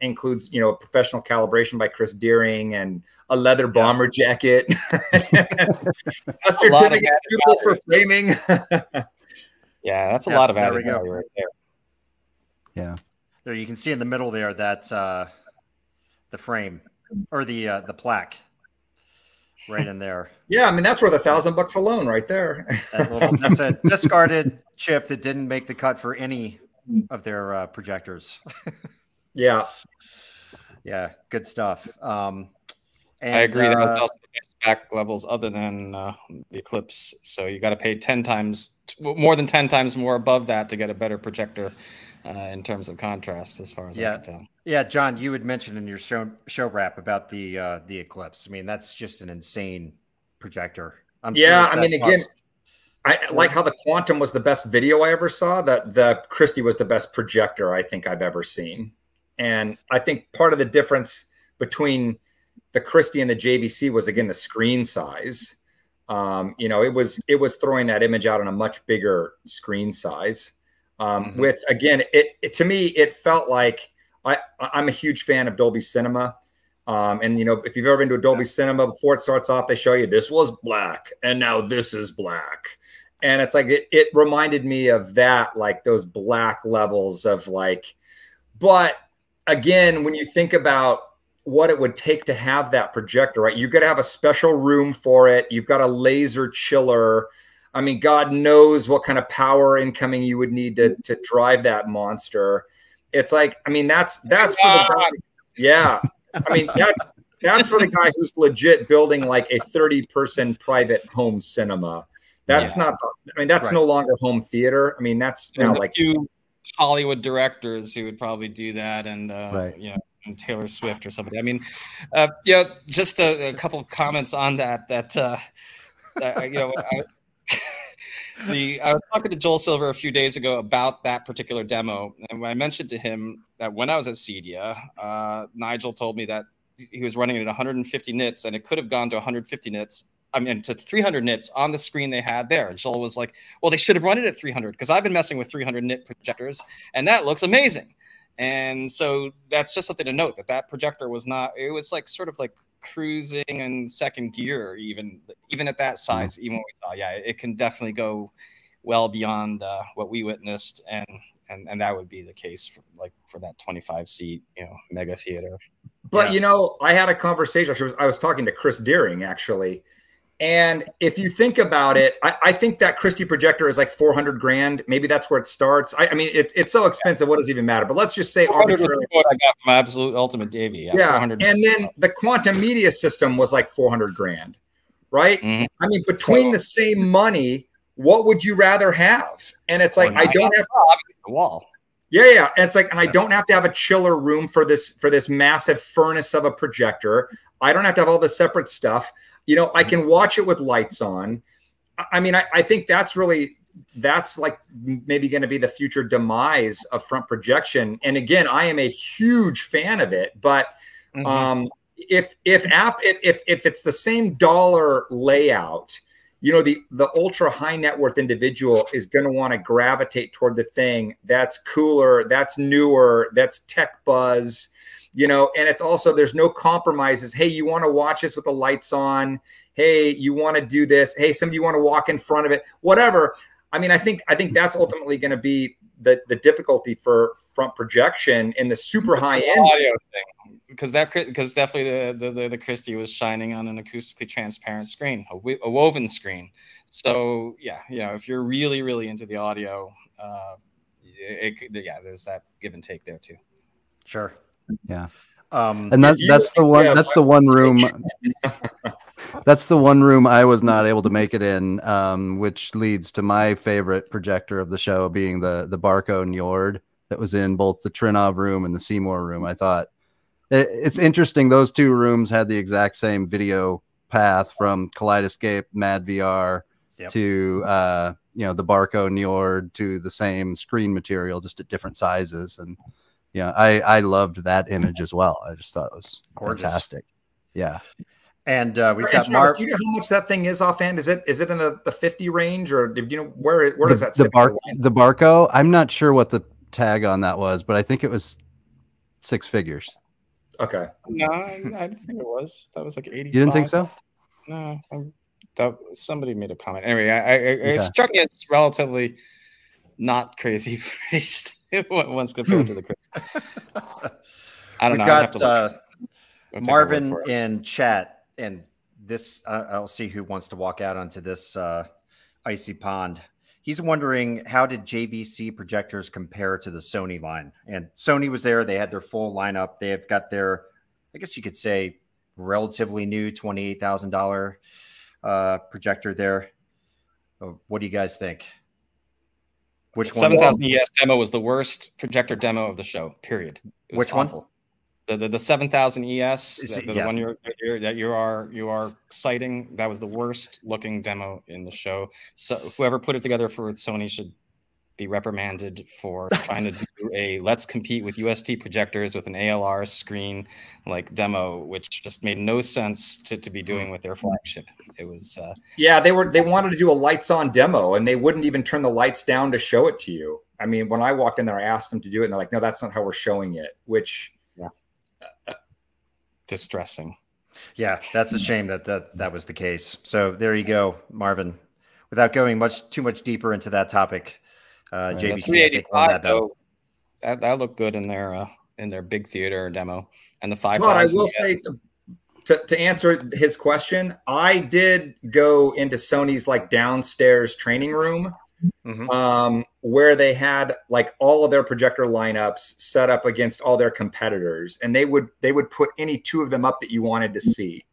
includes you know a professional calibration by Chris Deering and a leather bomber yeah. jacket, a certificate a for framing. yeah, that's a yeah, lot of added value right there. Yeah, there you can see in the middle there that uh, the frame or the uh, the plaque right in there. Yeah, I mean that's worth a thousand bucks alone, right there. that little, that's a discarded chip that didn't make the cut for any of their uh, projectors. Yeah, yeah, good stuff. Um, and, I agree. Uh, that was also the back levels other than uh, the Eclipse. So you got to pay ten times, more than ten times more above that to get a better projector uh, in terms of contrast, as far as yeah. I can tell. Yeah, John, you had mentioned in your show show wrap about the uh, the Eclipse. I mean, that's just an insane projector. I'm yeah, sure I mean, again, I like how the Quantum was the best video I ever saw. That the Christie was the best projector I think I've ever seen, and I think part of the difference between the Christie and the JVC was again the screen size. Um, you know, it was it was throwing that image out on a much bigger screen size. Um, mm-hmm. With again, it, it, to me it felt like I I'm a huge fan of Dolby Cinema. Um, and you know, if you've ever been to a Dolby yeah. Cinema, before it starts off, they show you this was black and now this is black. And it's like it, it reminded me of that, like those black levels of like, but again, when you think about what it would take to have that projector, right? You've got to have a special room for it. You've got a laser chiller. I mean, God knows what kind of power incoming you would need to, to drive that monster. It's like, I mean, that's that's for the guy. Yeah. I mean, that's that's for the guy who's legit building like a 30 person private home cinema. That's yeah. not I mean, that's right. no longer home theater. I mean, that's now like Hollywood directors who would probably do that and uh right. you know and Taylor Swift or somebody. I mean, uh, yeah, just a, a couple of comments on that. That, uh, that you know, I, the I was talking to Joel Silver a few days ago about that particular demo, and when I mentioned to him that when I was at Cedia, uh, Nigel told me that he was running it at 150 nits, and it could have gone to 150 nits. I mean, to 300 nits on the screen they had there. And Joel was like, "Well, they should have run it at 300 because I've been messing with 300 nit projectors, and that looks amazing." And so that's just something to note that that projector was not. It was like sort of like cruising in second gear, even even at that mm-hmm. size. Even we saw, yeah, it can definitely go well beyond uh, what we witnessed, and and and that would be the case for like for that 25 seat, you know, mega theater. But yeah. you know, I had a conversation. I was, I was talking to Chris Deering actually, and if you think about it, I, I, think that Christie projector is like 400 grand. Maybe that's where it starts. I, I mean, it's it's so expensive. What does it even matter? But let's just say arbitrarily. What I got from Absolute Ultimate Davy. Yeah. yeah. And then the quantum media system was like 400 grand, right? Mm-hmm. I mean, between the same money, what would you rather have? And it's like, I don't have the wall. Yeah, yeah. And it's like, and I don't have to have a chiller room for this for this massive furnace of a projector. I don't have to have all the separate stuff. You know, I can watch it with lights on. I mean, I, I think that's really that's like maybe going to be the future demise of front projection. And again, I am a huge fan of it, but mm-hmm. um, if if app if, if if it's the same dollar layout, you know the the ultra high net worth individual is going to want to gravitate toward the thing that's cooler that's newer that's tech buzz you know and it's also there's no compromises. Hey you want to watch this with the lights on. Hey you want to do this. Hey some of you want to walk in front of it. Whatever. I mean i think i think that's ultimately going to be the the difficulty for front projection in the super high end. audio thing. Because that because definitely the, the the Christie was shining on an acoustically transparent screen, a, a, woven screen. So yeah, you know, if you're really really into the audio, uh, it, it, yeah, there's that give and take there too. Sure. Yeah. Um, and that's that's the one that's the one room that's the one room I was not able to make it in, um, which leads to my favorite projector of the show being the the Barco Njord that was in both the Trinnov room and the Seymour room. I thought it's interesting. Those two rooms had the exact same video path from Kaleidescape, Mad VR yep. to uh, you know the Barco Njord to the same screen material, just at different sizes. And yeah, I I loved that image as well. I just thought it was Gorgeous. fantastic. Yeah. And uh, we've got Mark. Do you know how much that thing is offhand? Is it is it in the, the 50 range or do you know where where does the, that the bar the Barco? I'm not sure what the tag on that was, but I think it was six figures. Okay. No, I, I think it was. That was like 80. You didn't think so? No, I'm, that, somebody made a comment. Anyway, I, I, okay. it struck me as relatively not crazy priced once compared to the. I don't We've know. got uh, Marvin in chat, and this uh, I'll see who wants to walk out onto this uh, icy pond he's wondering how did JVC projectors compare to the Sony line? And Sony was there; they had their full lineup. They have got their, I guess you could say, relatively new twenty-eight thousand uh, projector there. Oh, what do you guys think? Which the seven thousand ES demo was the worst projector demo of the show. Period. Which awful. one? the the, the seven thousand ES, the, the, yeah. one you're, you're, that you are you are citing, that was the worst looking demo in the show. So whoever put it together for Sony should be reprimanded for trying to do a let's compete with UST projectors with an ALR screen like demo, which just made no sense to, to be doing with their flagship. It was uh, yeah, they were they wanted to do a lights on demo and they wouldn't even turn the lights down to show it to you. I mean, when I walked in there, I asked them to do it, and they're like, "No, that's not how we're showing it." Which yeah, distressing. Yeah, that's a shame that that that was the case. So there you go, Marvin. Without going much too much deeper into that topic, uh, JVC that, though, that that looked good in their uh, in their big theater demo and the five. Todd, I will say to, to answer his question, I did go into Sony's like downstairs training room mm-hmm. um, where they had like all of their projector lineups set up against all their competitors, and they would they would put any two of them up that you wanted to see.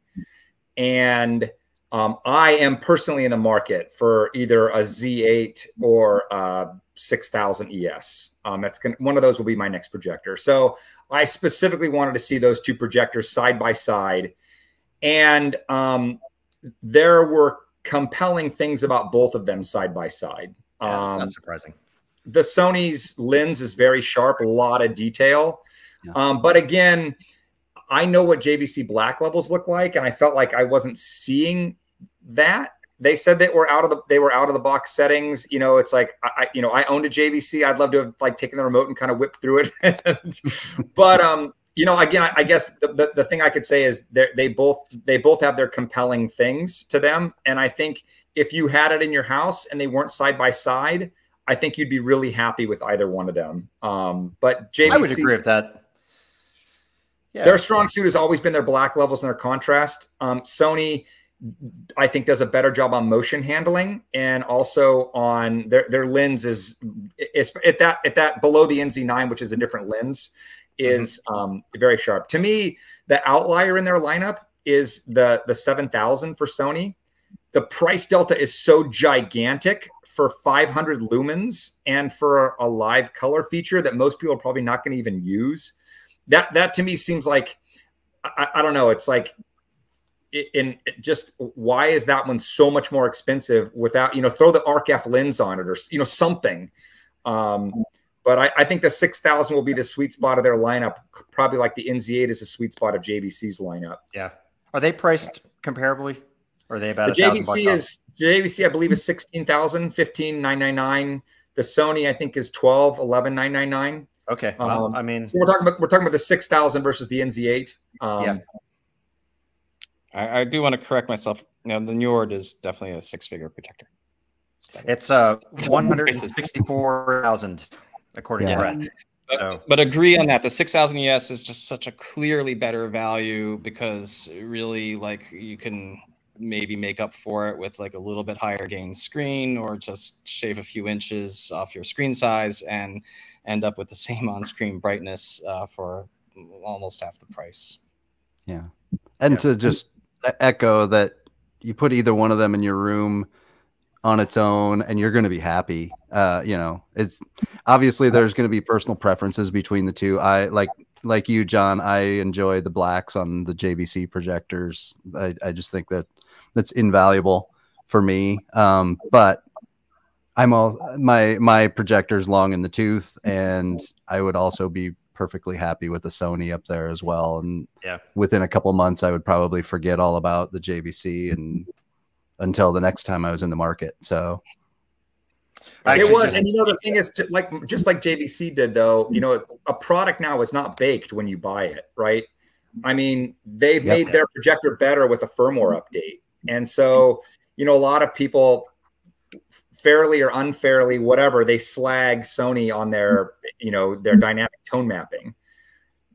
And um, I am personally in the market for either a Z8 or a 6000 ES. Um, that's gonna, one of those will be my next projector. So I specifically wanted to see those two projectors side by side, and um, there were compelling things about both of them side by side. Yeah, um, not surprising. The Sony's lens is very sharp, a lot of detail. Yeah. Um, but again, I know what JVC black levels look like, and I felt like I wasn't seeing that. They said they were out of the they were out of the box settings. You know, it's like I you know I owned a JVC. I'd love to have like taken the remote and kind of whipped through it. but um, you know, again, I, I guess the, the, the, thing I could say is they both they both have their compelling things to them, and I think if you had it in your house and they weren't side by side, I think you'd be really happy with either one of them. Um, but JVC, I would agree with that. Yeah. Their strong suit has always been their black levels and their contrast. Um, Sony, I think, does a better job on motion handling and also on their their lens is, is at that at that below the NZ9, which is a different lens is mm-hmm. um, very sharp. To me, the outlier in their lineup is the the 7000 for Sony. The price delta is so gigantic for 500 lumens and for a live color feature that most people are probably not going to even use. That that to me seems like I, I don't know. It's like in just why is that one so much more expensive without you know throw the RF lens on it or you know something. Um, but I, I, think the 6000 will be the sweet spot of their lineup. Probably like the NZ8 is the sweet spot of JVC's lineup. Yeah. Are they priced comparably? Or are they about the JVC is JVC, I believe, is 16,000, 15,999. The Sony, I think, is 12, 11,999. Okay. Well, um, I mean, so we're talking about we're talking about the 6,000 versus the NZ8. Um, yeah. I, I, do want to correct myself. You know, the Njord is definitely a six-figure projector. It's uh 164,000 according yeah. to Brett. So. But agree on that. The 6000 ES is just such a clearly better value because really like you can maybe make up for it with like a little bit higher gain screen or just shave a few inches off your screen size and end up with the same on-screen brightness uh, for almost half the price. Yeah. And yeah. to just echo that you put either one of them in your room on its own and you're going to be happy. Uh you know it's obviously there's going to be personal preferences between the two. I like like you john i enjoy the blacks on the jvc projectors. I, I just think that that's invaluable for me. Um but i'm all my my projector's long in the tooth and i would also be perfectly happy with the sony up there as well and yeah within a couple months i would probably forget all about the jvc and until the next time I was in the market. So it was, just, and you know the thing is, like just like JVC did, though, you know, a product now is not baked when you buy it, right? I mean, they've yep. made their projector better with a firmware update, and so you know, a lot of people, fairly or unfairly, whatever, they slag Sony on their, you know, their mm-hmm. dynamic tone mapping.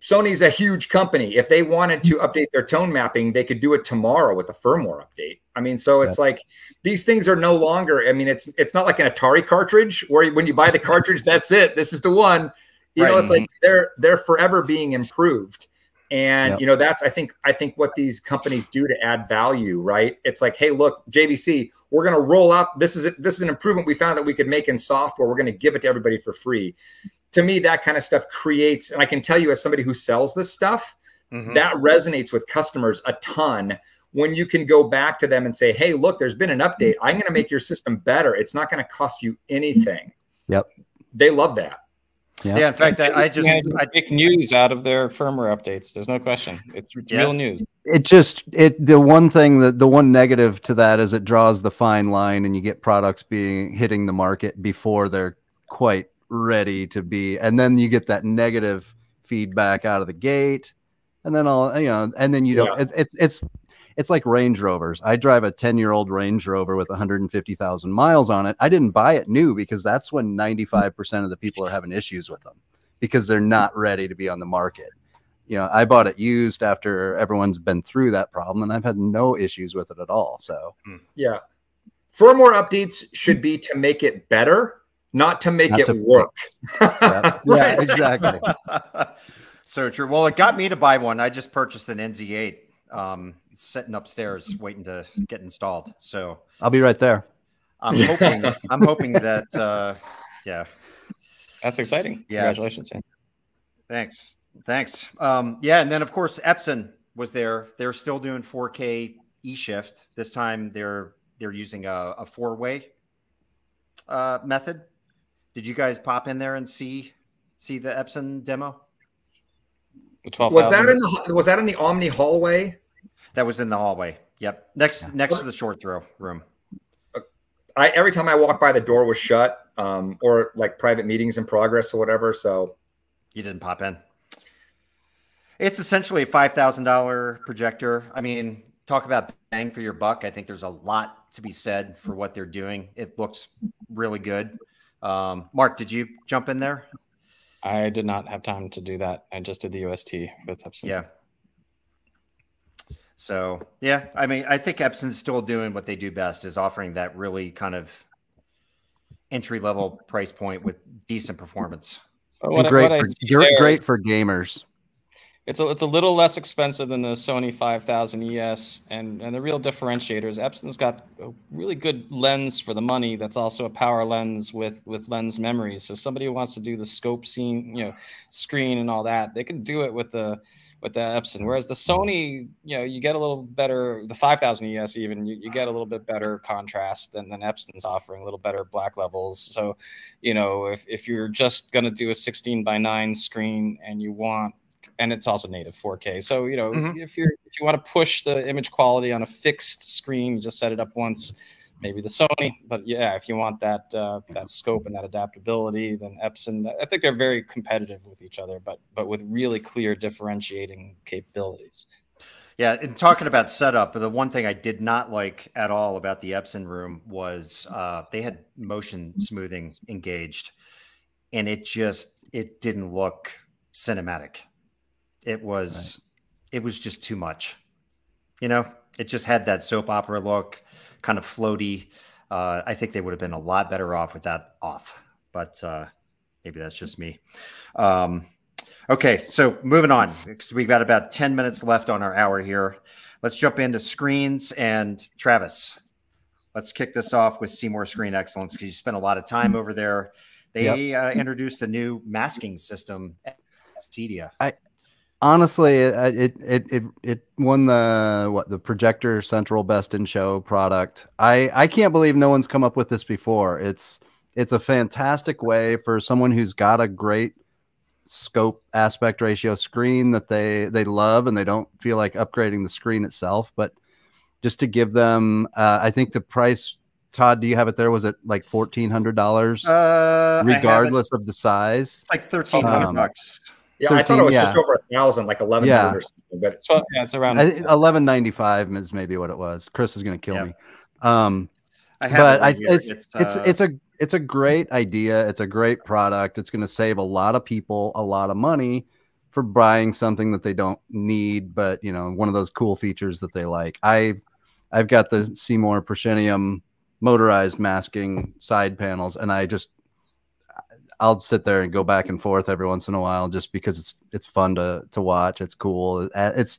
Sony's a huge company. If they wanted to mm-hmm. update their tone mapping, they could do it tomorrow with a firmware update. I mean, so it's yeah. like these things are no longer. I mean, it's it's not like an Atari cartridge where when you buy the cartridge, that's it. This is the one. You right. know, it's like they're they're forever being improved. And yep. you know, that's I think I think what these companies do to add value, right? It's like, hey, look, JVC, we're going to roll out. This is this is an improvement we found that we could make in software. We're going to give it to everybody for free to me, that kind of stuff creates, and I can tell you as somebody who sells this stuff, mm-hmm. that resonates with customers a ton when you can go back to them and say, hey, look, there's been an update. I'm going to make your system better. It's not going to cost you anything. Yep. They love that. Yeah. yeah in fact, I, I just I make news out of their firmware updates. There's no question. It's, it's yeah. real news. It just it the one thing that the one negative to that is it draws the fine line, and you get products being hitting the market before they're quite ready to be and then you get that negative feedback out of the gate and then all you know and then you don't yeah. it, it's it's it's like range rovers i drive a 10 year old range rover with 150000 miles on it i didn't buy it new because that's when 95% of the people are having issues with them because they're not ready to be on the market you know i bought it used after everyone's been through that problem and i've had no issues with it at all so hmm. yeah firmware updates should be to make it better not to make not it to work. yeah, yeah, exactly. so true. Well, it got me to buy one. I just purchased an NZ8. Um, sitting upstairs waiting to get installed. So I'll be right there. I'm hoping. I'm hoping that. Uh, yeah, that's exciting. Yeah, congratulations, man. Thanks. Thanks. Um, yeah, and then of course Epson was there. They're still doing 4K E shift. This time they're they're using a, a four way uh, method did you guys pop in there and see see the Epson demo? The was that in the was that in the Omni hallway? That was in the hallway. Yep, next next to the short throw room. I every time I walked by, the door was shut, um, or like private meetings in progress or whatever. So you didn't pop in. It's essentially a five thousand dollar projector. I mean, talk about bang for your buck. I think there's a lot to be said for what they're doing. It looks really good. Um, Mark, did you jump in there? I did not have time to do that. I just did the UST with Epson. Yeah. So yeah, I mean, I think Epson's still doing what they do best is offering that really kind of entry level price point with decent performance. great, for, great for gamers. It's a, it's a little less expensive than the Sony 5000 ES, and, and the real differentiator is Epson's got a really good lens for the money. That's also a power lens with with lens memory. So somebody who wants to do the scope scene, you know, screen and all that, they can do it with the with the Epson. Whereas the Sony, you know, you get a little better. The 5000 ES even you, you get a little bit better contrast than than Epson's offering, a little better black levels. So, you know, if if you're just gonna do a 16 by 9 screen and you want and it's also native 4K. So you know, mm-hmm. if you're if you want to push the image quality on a fixed screen, just set it up once. Maybe the Sony, but yeah, if you want that uh, that scope and that adaptability, then Epson. I think they're very competitive with each other, but but with really clear differentiating capabilities. Yeah, and talking about setup, the one thing I did not like at all about the Epson room was uh, they had motion smoothing engaged, and it just it didn't look cinematic. It was right. it was just too much. You know, it just had that soap opera look, kind of floaty. Uh, I think they would have been a lot better off with that off, but uh, maybe that's just me. Um, Okay, so moving on because we've got about 10 minutes left on our hour here. Let's jump into screens and Travis. Let's kick this off with Seymour Screen Excellence because you spent a lot of time over there. They yep. uh, introduced a new masking system at CEDIA. I honestly, it, it it it won the what the projector central best in show product. I I can't believe no one's come up with this before. It's it's a fantastic way for someone who's got a great scope aspect ratio screen that they they love and they don't feel like upgrading the screen itself but just to give them uh, i think the price todd do you have it there? Was it like $1400 uh, regardless of the size? It's like 1300 um, bucks yeah 13, i thought it was yeah. just over a thousand like 1100 yeah. or something but it's, yeah, it's around 1195 is maybe what it was chris is going to kill me um I but I, it's it's, uh, it's it's a it's a great idea. It's a great product. It's going to save a lot of people a lot of money for buying something that they don't need, but you know, one of those cool features that they like. I I've got the Seymour Proscenium motorized masking side panels, and I just I'll sit there and go back and forth every once in a while just because it's it's fun to to watch. It's cool. It's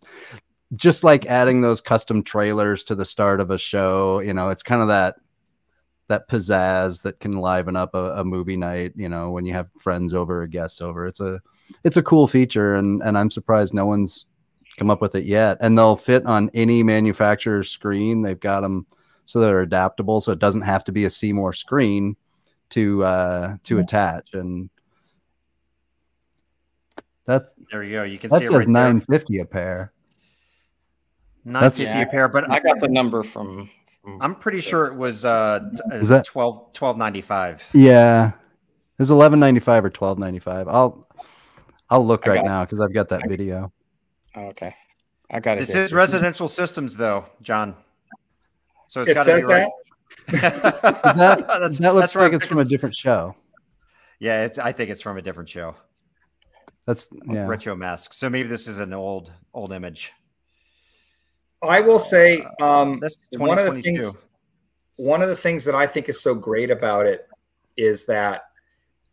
just like adding those custom trailers to the start of a show. You know, it's kind of that that pizzazz that can liven up a, a, movie night you know when you have friends over or guests over it's a it's a cool feature and and i'm surprised no one's come up with it yet and they'll fit on any manufacturer's screen they've got them so they're adaptable so it doesn't have to be a seymour screen to uh to yeah. attach and that's there you go you can that see says right 950 a pair 950 yeah, a pair but i got the number from Mm. I'm pretty sure it was uh is that 12 1295. Yeah. It was 1195 or 1295. I'll I'll look right now cuz I've got that I, video. Oh, okay. I got it. This here. is residential systems though, John. So it's it got to be right. That, that, that looks like it's from a different show. Yeah, it's I think it's from a different show. That's yeah. Retro mask. So maybe this is an old old image. I will say um, one of the things one of the things that I think is so great about it is that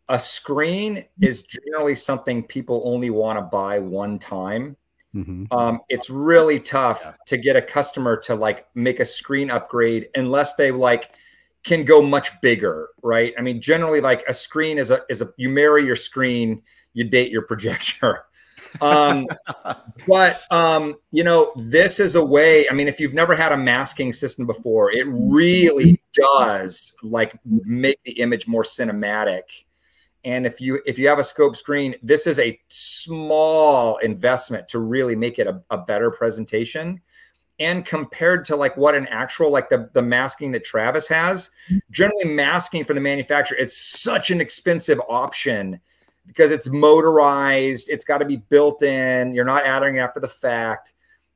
a screen is generally something people only want to buy one time. Mm-hmm. Um, it's really tough yeah. to get a customer to like make a screen upgrade unless they like can go much bigger, right? I mean, generally, like a screen is a is a you marry your screen, you date your projector. Um, but um, you know, this is a way. I mean, if you've never had a masking system before, it really does like make the image more cinematic. And if you if you have a scope screen, this is a small investment to really make it a, a better presentation. And compared to like what an actual like the, the masking that Travis has, generally masking for the manufacturer, it's such an expensive option because it's motorized. It's got to be built in. You're not adding it after the fact.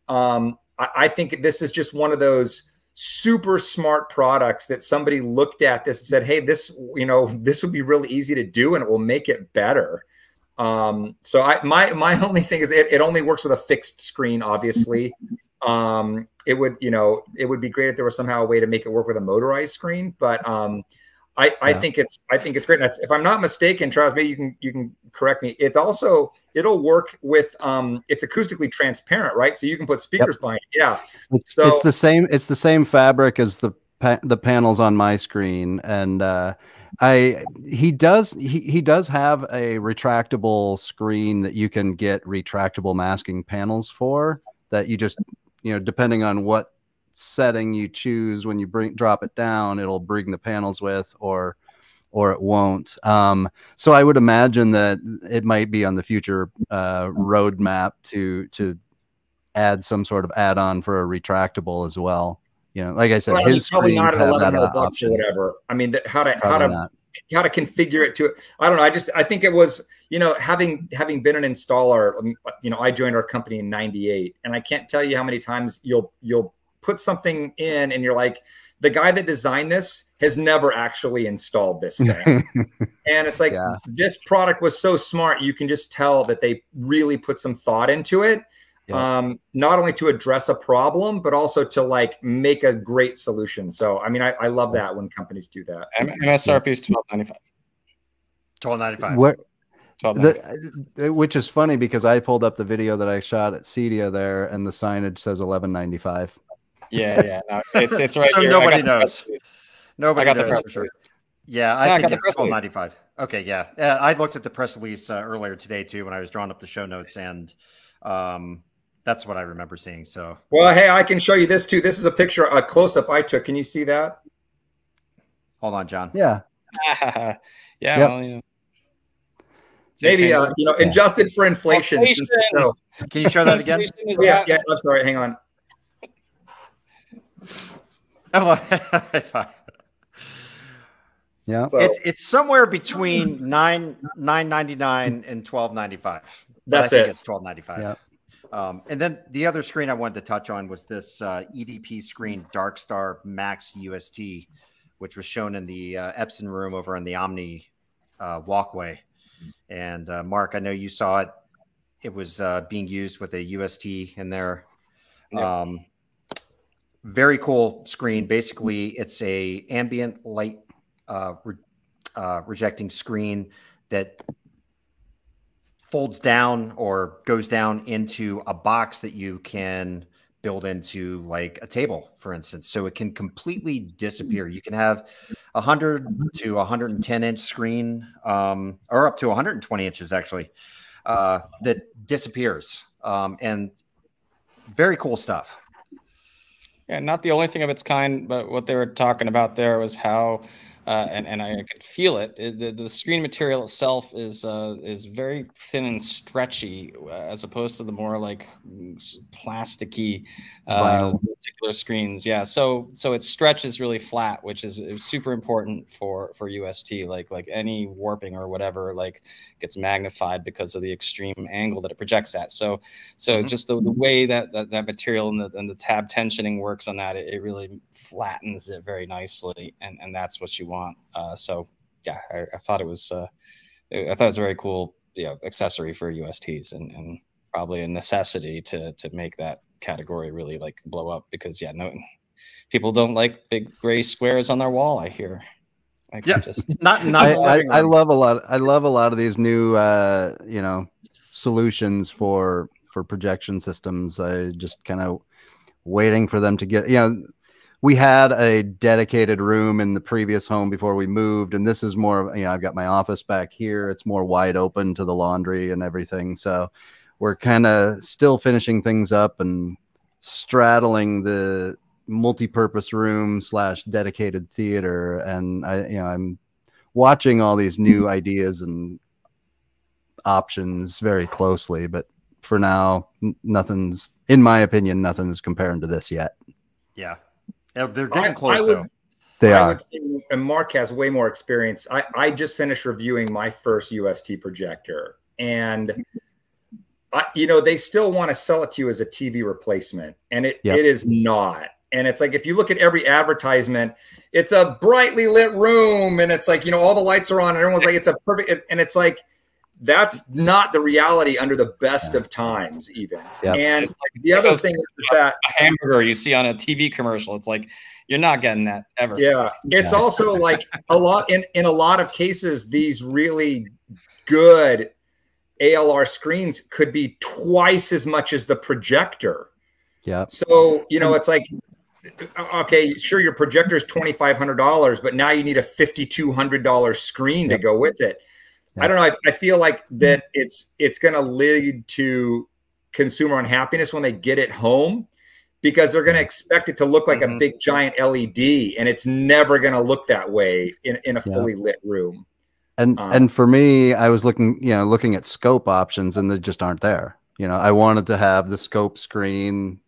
Um, I, I, think this is just one of those super smart products that somebody looked at this and said, "Hey, this you know this would be really easy to do, and it will make it better." Um, so I my my only thing is it, it only works with a fixed screen, obviously. Um, it would you know it would be great if there was somehow a way to make it work with a motorized screen, but um, I, I think it's I think it's great. And if I'm not mistaken, Charles, maybe you can you can correct me. It's also it'll work with um it's acoustically transparent, right? So you can put speakers yep. behind it. Yeah. It's, so, it's the same it's the same fabric as the pa- the panels on my screen and uh I he does he, he does have a retractable screen that you can get retractable masking panels for that you just you know depending on what setting you choose when you bring drop it down, it'll bring the panels with, or or it won't. Um, so I would imagine that it might be on the future uh, roadmap to to add some sort of add-on for a retractable as well. You know, like I said, well, his probably not at eleven hundred bucks or whatever. I mean, how to Probably how to not. how to configure it to I don't know. I just I think it was you know having having been an installer. um, You know, I joined our company in '98, and I can't tell you how many times you'll you'll put something in, and you're like, the guy that designed this has never actually installed this thing. and it's like Yeah. this product was so smart you can just tell that they really put some thought into it Yeah. um not only to address a problem but also to like make a great solution so i mean i, I love that when companies do that M- MSRP is twelve ninety five. Twelve ninety five. Where, Twelve the, uh, which is funny because I pulled up the video that I shot at Cedia there, and the signage says eleven ninety five. Yeah, yeah. No, it's it's right So here. I nobody got the knows. Nobody I got the knows press for sure. Yeah, Yeah, I I think got the it's press release. ninety five. Okay, yeah. yeah, I looked at the press release uh, earlier today too when I was drawing up the show notes, and um, that's what I remember seeing. So well hey i can show you this too this is a picture a close-up i took can you see that hold on, John. Yeah, yeah, Yep. well, you know. Maybe uh, you know adjusted for inflation, since- Inflation. Can you show that again? Yeah yeah i'm sorry hang on it's, yeah. so it's somewhere between nine nine ninety nine and twelve ninety five. That's I think it. It's twelve ninety five. Yeah. Um, and then the other screen I wanted to touch on was this uh, EVP screen Dark Star Max UST, which was shown in the uh, Epson room over in the Omni uh, walkway. And uh, Mark, I know you saw it. It was uh, being used with a UST in there. Yeah. Um, very cool screen. Basically, it's a ambient light uh, re- uh, rejecting screen that folds down or goes down into a box that you can build into like a table, for instance. So it can completely disappear. You can have a 100 to 110 inch screen, um, or up to 120 inches actually, uh, that disappears. Um, and very cool stuff. Yeah, not the only thing of its kind, but what they were talking about there was how, uh, and and I could feel it. it the, the screen material itself is uh, is very thin and stretchy, uh, as opposed to the more like mm, plasticky uh, particular screens. Yeah, so so it stretches really flat, which is, is super important for for UST. Like like any warping or whatever, like gets magnified because of the extreme angle that it projects at. So so Mhm. just the, the way that, that that material and the, and the tab tensioning works on that, it, it really flattens it very nicely, and and that's what you want. Uh, so yeah, I, I thought it was uh, I thought it was a very cool you know, accessory for USTs, and, and probably a necessity to to make that category really like blow up because yeah, no people don't like big gray squares on their wall. I hear. I Yeah. just Not not I, I, I love a lot. I love a lot of these new, uh, you know, solutions for for projection systems. I just kind of waiting for them to get. You know, we had a dedicated room in the previous home before we moved, and this is more. You know, I've got my office back here. It's more wide open to the laundry and everything. So we're kind of still finishing things up and straddling the multi-purpose room slash dedicated theater and i you know i'm watching all these new ideas and options very closely but for now nothing's in my opinion nothing is comparing to this yet Yeah. Yeah, They're I- getting I close would- though. they I are would say, and Mark has way more experience. I, I just finished reviewing my first UST projector, and I, you know they still want to sell it to you as a TV replacement, and it Yep. it is not. And it's like if you look at every advertisement, it's a brightly lit room, and it's like you know all the lights are on, and everyone's like it's a perfect, and it's like that's not the reality under the best Yeah. of times, even. Yep. And like the other those- thing is that a hamburger you see on a TV commercial. It's like you're not getting that ever. Yeah, it's Yeah. also like a lot in in a lot of cases these really good ALR screens could be twice as much as the projector. yeah So, you know, it's like okay, sure your projector is $2500, but now you need a $5200 screen Yep. to go with it. I don't know, I, I feel like that it's it's going to lead to consumer unhappiness when they get it home because they're going to expect it to look like mm-hmm. a big giant LED, and it's never going to look that way in, in a yeah. fully lit room. And um, and for me, I was looking, you know, looking at scope options, and they just aren't there. You know, I wanted to have the scope screen.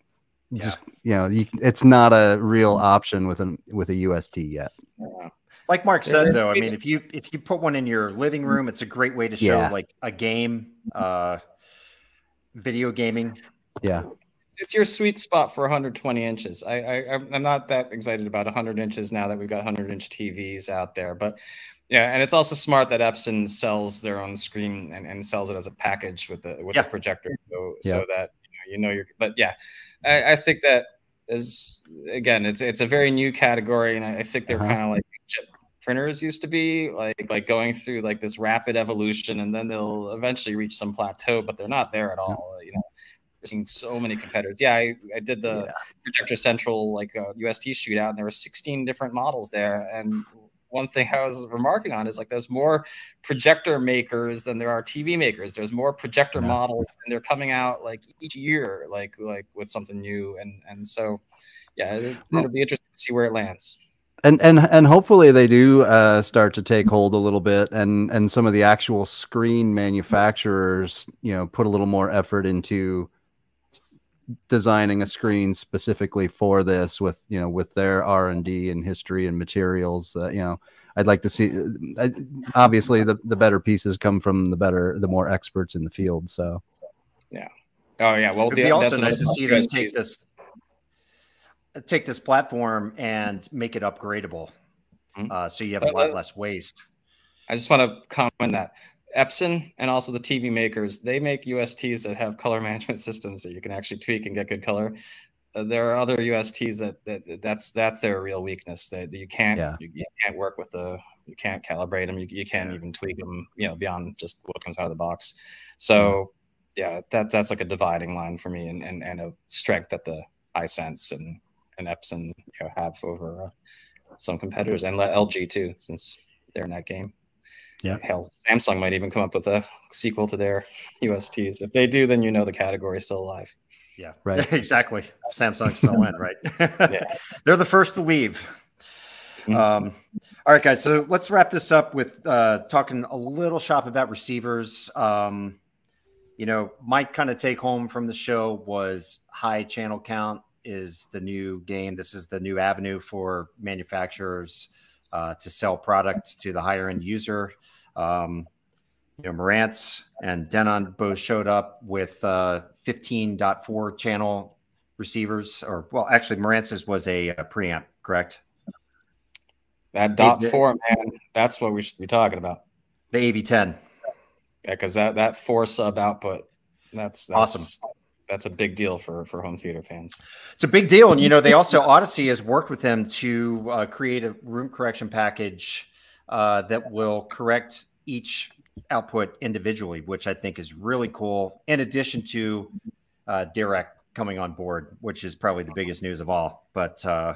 Yeah. Just you know, you, it's not a real option with an with a UST yet. Yeah. Like Mark said, though, I mean, if you if you put one in your living room, it's a great way to show yeah. like a game, uh, video gaming. Yeah, it's your sweet spot for 120 inches. I, I I'm not that excited about 100 inches now that we've got 100 inch TVs out there, but yeah, and it's also smart that Epson sells their own screen and, and sells it as a package with the with yeah. the projector, so, yeah. so that you know, you know you're. But yeah, I, I, think that is again, it's it's a very new category, and I, think they're uh-huh. kind of like chip printers used to be, like like going through like this rapid evolution, and then they'll eventually reach some plateau, but they're not there at all. You know, seeing so many competitors. Yeah, I, I did the yeah. Projector Central like uh, UST shootout, and there were 16 different models there. And one thing I was remarking on is like there's more projector makers than there are TV makers. There's more projector yeah. models, and they're coming out like each year, like like with something new. And and so, yeah, it, will be interesting to see where it lands and and and hopefully they do uh, start to take hold a little bit and and some of the actual screen manufacturers you know put a little more effort into designing a screen specifically for this with you know with their r&d and history and materials uh, you know i'd like to see uh, obviously the, the better pieces come from the better the more experts in the field so. Yeah. Oh yeah. Well it'd be also nice to see them take this take this platform and make it upgradable mm-hmm. uh, so you have a lot less waste i just want to comment that Epson and also the TV makers, they make USTs that have color management systems that you can actually tweak and get good color. Uh, there are other USTs that, that that's that's their real weakness that, that you can't yeah. you, you, can't work with the you can't calibrate them you, you can't even tweak them you know beyond just what comes out of the box. So yeah, that that's like a dividing line for me and and, and a strength that the Hisense and and Epson you know, have over uh, some competitors and LG too since they're in that game. Yeah. Hell, Samsung might even come up with a sequel to their USTs. If they do, then you know the category is still alive. Yeah, right. exactly. Samsung's still in, right? yeah. They're the first to leave. Mm-hmm. Um, all right, guys. So let's wrap this up with uh, talking a little shop about receivers. Um, you know, my kind of take home from the show was high channel count is the new game. This is the new avenue for manufacturers uh, to sell product to the higher end user. Um, you know, Marantz and Denon both showed up with uh, 15.4 channel receivers, or well, actually, Marantz's was a, a preamp, correct? That dot four, man, that's what we should be talking about. The AV10. Yeah, because that that four sub output, that's, that's awesome that's a big deal for for home theater fans. It's a big deal, and you know they also Audyssey has worked with them to uh, create a room correction package uh, that will correct each output individually, which I think is really cool. In addition to uh, Dirac coming on board, which is probably the biggest news of all. But uh,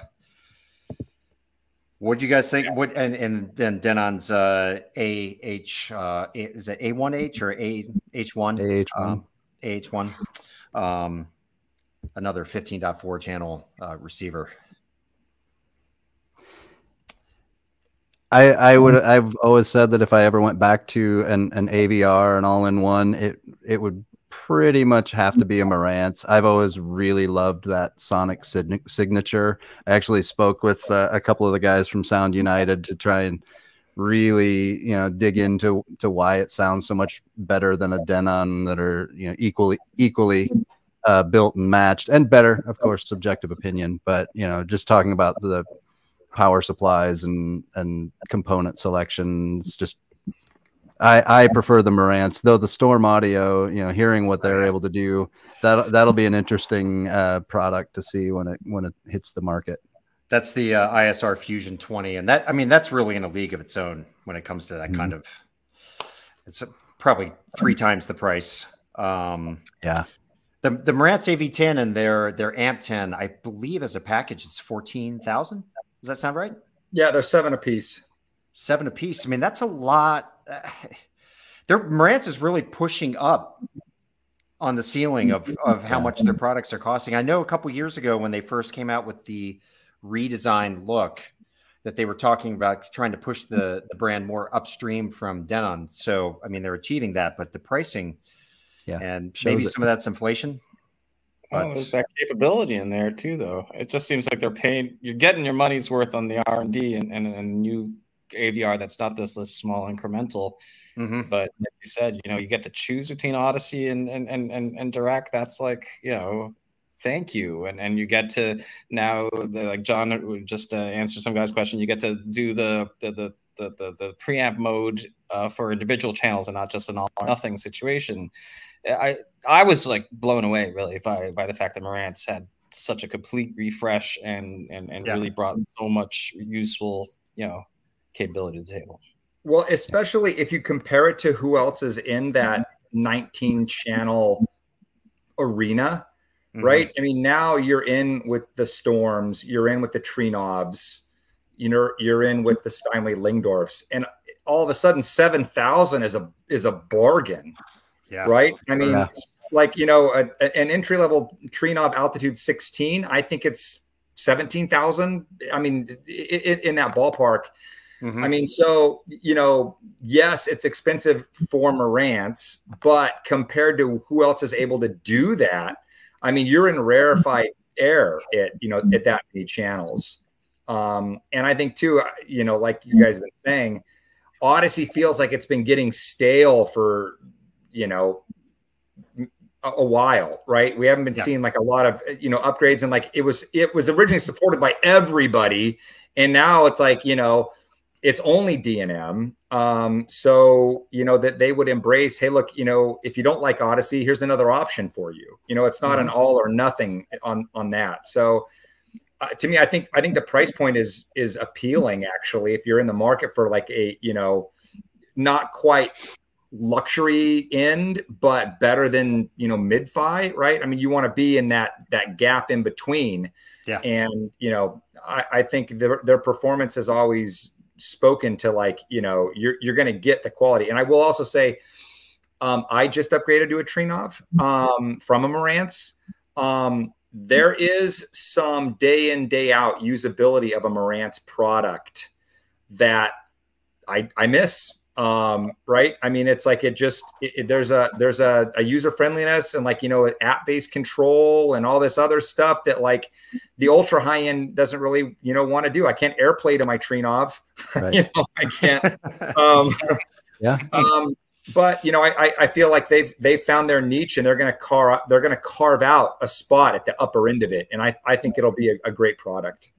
what do you guys think? What and and then Denon's uh, A H uh, is it A one H or A H one A H one um, A H one um, another 15.4 channel uh, receiver. I, I would I've always said that if I ever went back to an, an AVR an all in one, it it would pretty much have to be a Marantz. I've always really loved that sonic signature. I actually spoke with uh, a couple of the guys from Sound United to try and really you know dig into to why it sounds so much better than a Denon that are you know equally equally uh, built and matched and better of course subjective opinion but you know just talking about the power supplies and and component selections just I, I prefer the Marantz, though the Storm Audio, you know, hearing what they're able to do, that that'll be an interesting uh, product to see when it when it hits the market. That's the uh, ISR Fusion 20, and that I mean that's really in a league of its own when it comes to that mm-hmm. kind of. It's a, probably three times the price. Um, yeah. The the Marantz AV10 and their their Amp 10, I believe, as a package, it's fourteen thousand. Does that sound right? Yeah, they're seven a piece. Seven a piece. I mean, that's a lot. Uh, their Marantz is really pushing up on the ceiling of of how much their products are costing. I know a couple years ago when they first came out with the redesigned look that they were talking about trying to push the, the brand more upstream from Denon. So I mean they're achieving that, but the pricing yeah and maybe it. some of that's inflation. But... Oh, there's that capability in there too, though. It just seems like they're paying. You're getting your money's worth on the R and D and and new AVR that's not this, this small incremental. Mm-hmm. But like you said, you know, you get to choose between Audyssey and and and and, and Dirac. That's like you know, thank you, and and you get to now the, like John just uh, answer some guy's question. You get to do the the the the, the, the preamp mode uh, for individual channels and not just an all or nothing situation. I I was like blown away really by by the fact that Marantz had such a complete refresh and and and yeah. really brought so much useful you know capability to the table. Well, especially if you compare it to who else is in that 19 channel arena, mm-hmm. right? I mean, now you're in with the Storms, you're in with the Trinnovs, you know, you're in with the Steinway Lyngdorfs, and all of a sudden 7,000 is a is a bargain. Yeah. Right? I mean, yeah. like, you know, a, a, an entry level Trinnov altitude 16, I think it's 17,000. I mean, it, it, in that ballpark. Mm-hmm. I mean, so you know, yes, it's expensive for Marantz, but compared to who else is able to do that, I mean, you're in rarefied air at you know at that many channels. Um, and I think too, uh, you know, like you guys have been saying, Audyssey feels like it's been getting stale for you know a, a while, right? We haven't been yeah. seeing like a lot of you know upgrades, and like it was it was originally supported by everybody, and now it's like you know it's only D&M. Um, so you know that they would embrace, hey, look, you know, if you don't like Audyssey, here's another option for you. You know, it's not mm-hmm. an all or nothing on on that. So uh, to me, I think I think the price point is is appealing actually. If you're in the market for like a you know not quite luxury end, but better than you know mid fi, right? I mean, you want to be in that that gap in between. Yeah. And you know, I, I think their their performance has always spoken to like you know you're you're going to get the quality. And I will also say, um, I just upgraded to a Trinnov um, from a Marantz. Um, there is some day in day out usability of a Marantz product that I I miss um right? I mean it's like it just it, it, there's a there's a, a user friendliness and like you know app based control and all this other stuff that like the ultra high end doesn't really you know want to do. I can't airplay to my Trinnov right. you know i can't. Um yeah. um but you know I, I feel like they've they've found their niche and they're going to car they're going to carve out a spot at the upper end of it. And i i think it'll be a, a great product.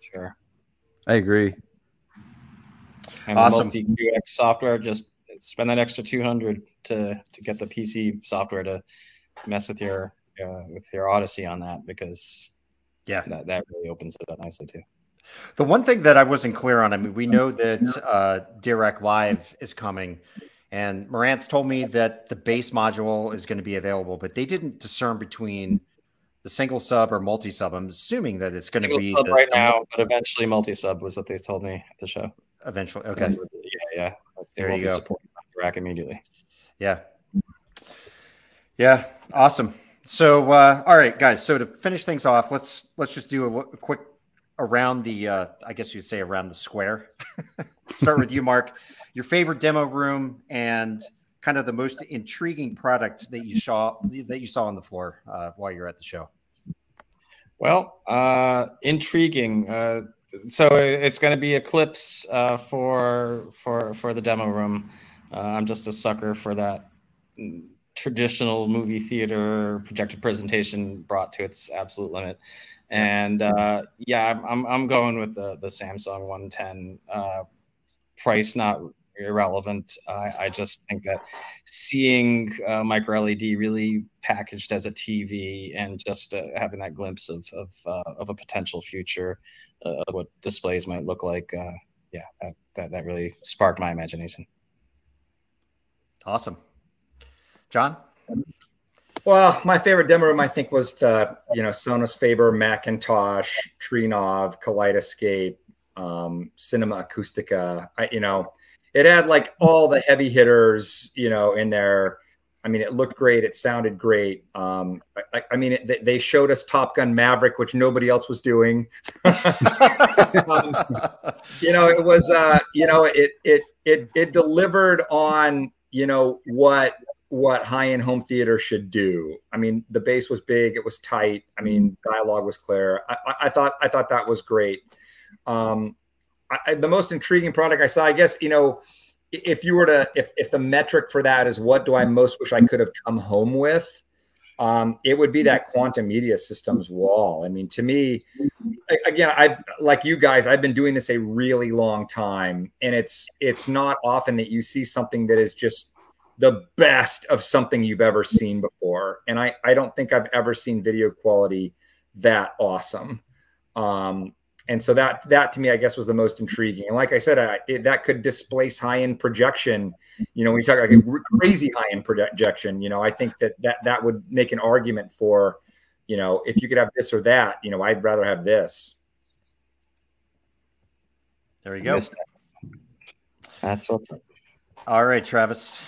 Sure. I agree and awesome. multi UX software, just spend that extra 200 to, to get the PC software to mess with your, uh, with your Audyssey on that because yeah, that, that really opens it up nicely too. The one thing that I wasn't clear on, I mean, we know that uh, Dirac Live is coming, and Marantz told me that the base module is going to be available, but they didn't discern between the single sub or multi sub. I'm assuming that it's going to be the, right the, now, but eventually multi sub was what they told me at the show eventually. Okay. Yeah, yeah. There you go. Rack immediately. Yeah. Yeah. Awesome. So, uh, all right, guys. So to finish things off, let's let's just do a, a quick around the. Uh, I guess you'd say around the square. Start with you, Mark. Your favorite demo room and kind of the most intriguing product that you saw that you saw on the floor uh, while you're at the show. Well, uh, intriguing. Uh, so it's going to be Eclipse uh, for for for the demo room. Uh, I'm just a sucker for that traditional movie theater projected presentation brought to its absolute limit. And uh, yeah, I'm, I'm going with the the Samsung 110 uh, price not irrelevant. I, I just think that seeing uh, micro LED really packaged as a TV and just uh, having that glimpse of of, uh, of a potential future uh, of what displays might look like, uh, yeah, that, that that really sparked my imagination. Awesome, John. Well, my favorite demo room, I think, was the you know Sonus Faber McIntosh, Trinnov, Kaleidescape, um, Cinema Acustica. I, you know, it had like all the heavy hitters, you know, in there. I mean, it looked great. It sounded great. Um, I, I, mean, it, they showed us Top Gun Maverick, which nobody else was doing. um, you know, it was, uh, you know, it it it it delivered on, you know, what what high end home theater should do. I mean, the bass was big, it was tight. I mean, dialogue was clear. I, I thought I thought that was great. Um, I, the most intriguing product I saw, I guess, you know if you were to if if the metric for that is what do I most wish I could have come home with, um, it would be that quantum media systems wall. I mean, to me, again, I've like you guys, I've been doing this a really long time, and it's it's not often that you see something that is just the best of something you've ever seen before. And I I don't think I've ever seen video quality that awesome. Um, and so that that to me i guess was the most intriguing. And like i said I, it, that could displace high end projection. You know when you talk like a crazy high end projection you know i think that that that would make an argument for you know if you could have this or that you know i'd rather have this. There you go. that's what's all right travis.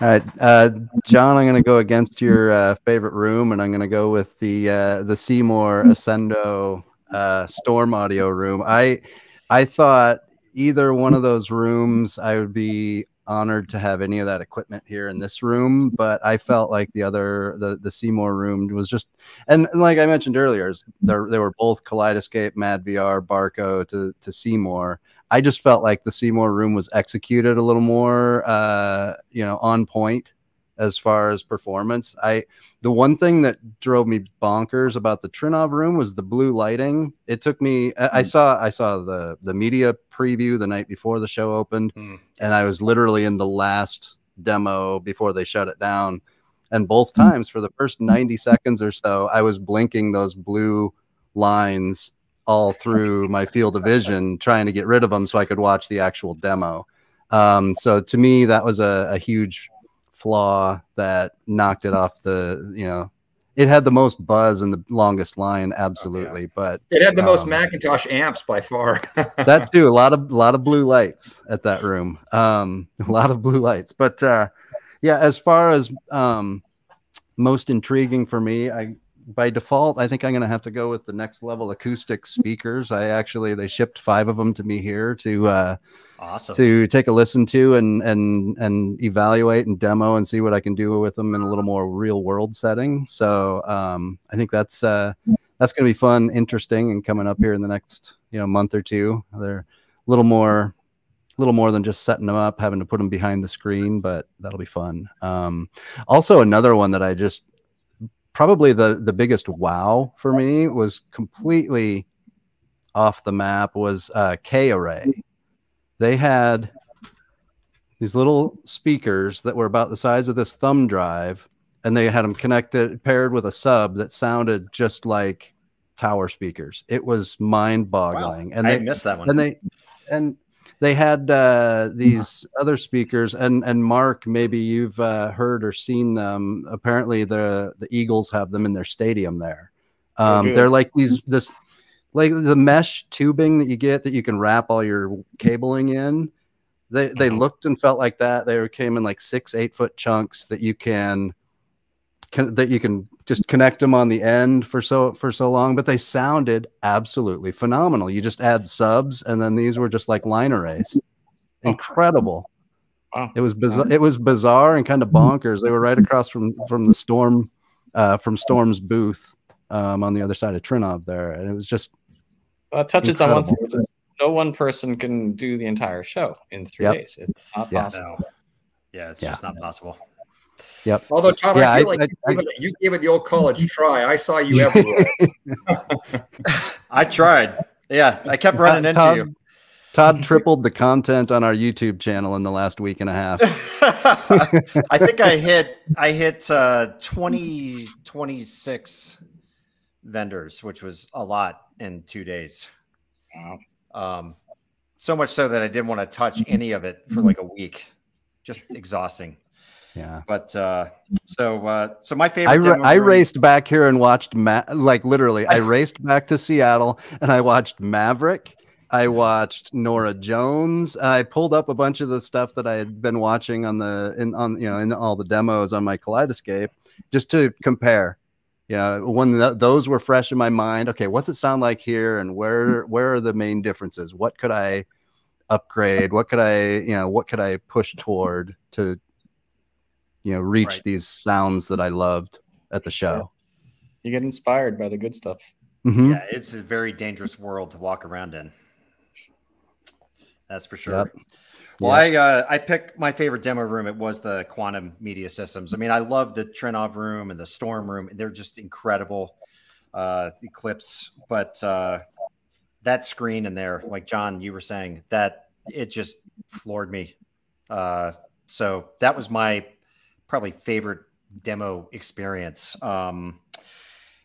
All right, uh, John, I'm going to go against your uh, favorite room, and I'm going to go with the uh, the Seymour Ascendo uh, storm audio room. I I thought either one of those rooms I would be honored to have any of that equipment here in this room, but I felt like the other the the Seymour room was just and, and like I mentioned earlier, they were both Kaleidescape, madVR, Barco to to Seymour. I just felt like the Seymour room was executed a little more, uh, you know, on point as far as performance. I the one thing that drove me bonkers about the Trinnov room was the blue lighting. It took me mm. I hmm. saw I saw the the media preview the night before the show opened mm. and I was literally in the last demo before they shut it down. And both hmm. times for the first 90 seconds or so, I was blinking those blue lines all through my field of vision, trying to get rid of them so I could watch the actual demo. Um, so to me, that was a, a huge flaw that knocked it off the you know it had the most buzz and the longest line absolutely but it had the um, most McIntosh amps by far. That too a lot of a lot of blue lights at that room um a lot of blue lights but uh yeah as far as um most intriguing for me i by default, I think I'm going to have to go with the next level acoustic speakers. I actually they shipped five of them to me here to uh, awesome to take a listen to and and and evaluate and demo and see what I can do with them in a little more real world setting. So um, I think that's uh, that's going to be fun, interesting, and coming up here in the next you know month or two. They're a little more a little more than just setting them up, having to put them behind the screen, but that'll be fun. Um, also, another one that I just probably the the biggest wow for me was completely off the map was uh, K-array. They had these little speakers that were about the size of this thumb drive, and they had them connected paired with a sub that sounded just like tower speakers. It was mind boggling. Wow. And they missed that one. And they and they had uh, these other speakers, and and Mark, maybe you've uh, heard or seen them. Apparently, the the Eagles have them in their stadium there. Um, they're like these this like the mesh tubing that you get that you can wrap all your cabling in. They they mm-hmm. looked and felt like that. They came in like six eight foot chunks that you can, can that you can just connect them on the end for so for so long but they sounded absolutely phenomenal you just add subs and then these were just like line arrays oh. incredible wow. it was bizarre it was bizarre and kind of bonkers they were right across from from the storm uh, from storm's booth um, on the other side of Trinnov there and it was just well, it touches incredible. on one thing no one person can do the entire show in three yep. days it's not yeah. possible yeah it's yeah. just not possible Yep. Although Tom, yeah, I feel I, like I, you, gave it, you, gave it, the old college try. I saw you everywhere. I tried. Yeah, I kept running Todd, into you. Todd tripled the content on our YouTube channel in the last week and a half. I think I hit I hit uh, 20, 26 vendors, which was a lot in two days. Wow. Um, so much so that I didn't want to touch any of it for like a week. Just exhausting. Yeah. But uh, so uh, so my favorite. I, I raced back here and watched Ma- like literally. I raced back to Seattle and I watched Maverick, I watched Norah Jones. I pulled up a bunch of the stuff that I had been watching on the in on you know in all the demos on my Kaleidescape just to compare. You know, when th- those were fresh in my mind, okay, what's it sound like here, and where where are the main differences? What could I upgrade? What could I you know what could I push toward to you know reach right. these sounds that I loved at the show? You get inspired by the good stuff. Mm-hmm. Yeah, it's a very dangerous world to walk around in. That's for sure. Yep. Well, yep. I uh, I picked my favorite demo room. It was the Quantum Media Systems. I mean, I love the Trinnov room and the Storm room. They're just incredible uh, Eclipse. But uh, that screen in there, like John, you were saying, that it just floored me. Uh, so that was my probably favorite demo experience. Um,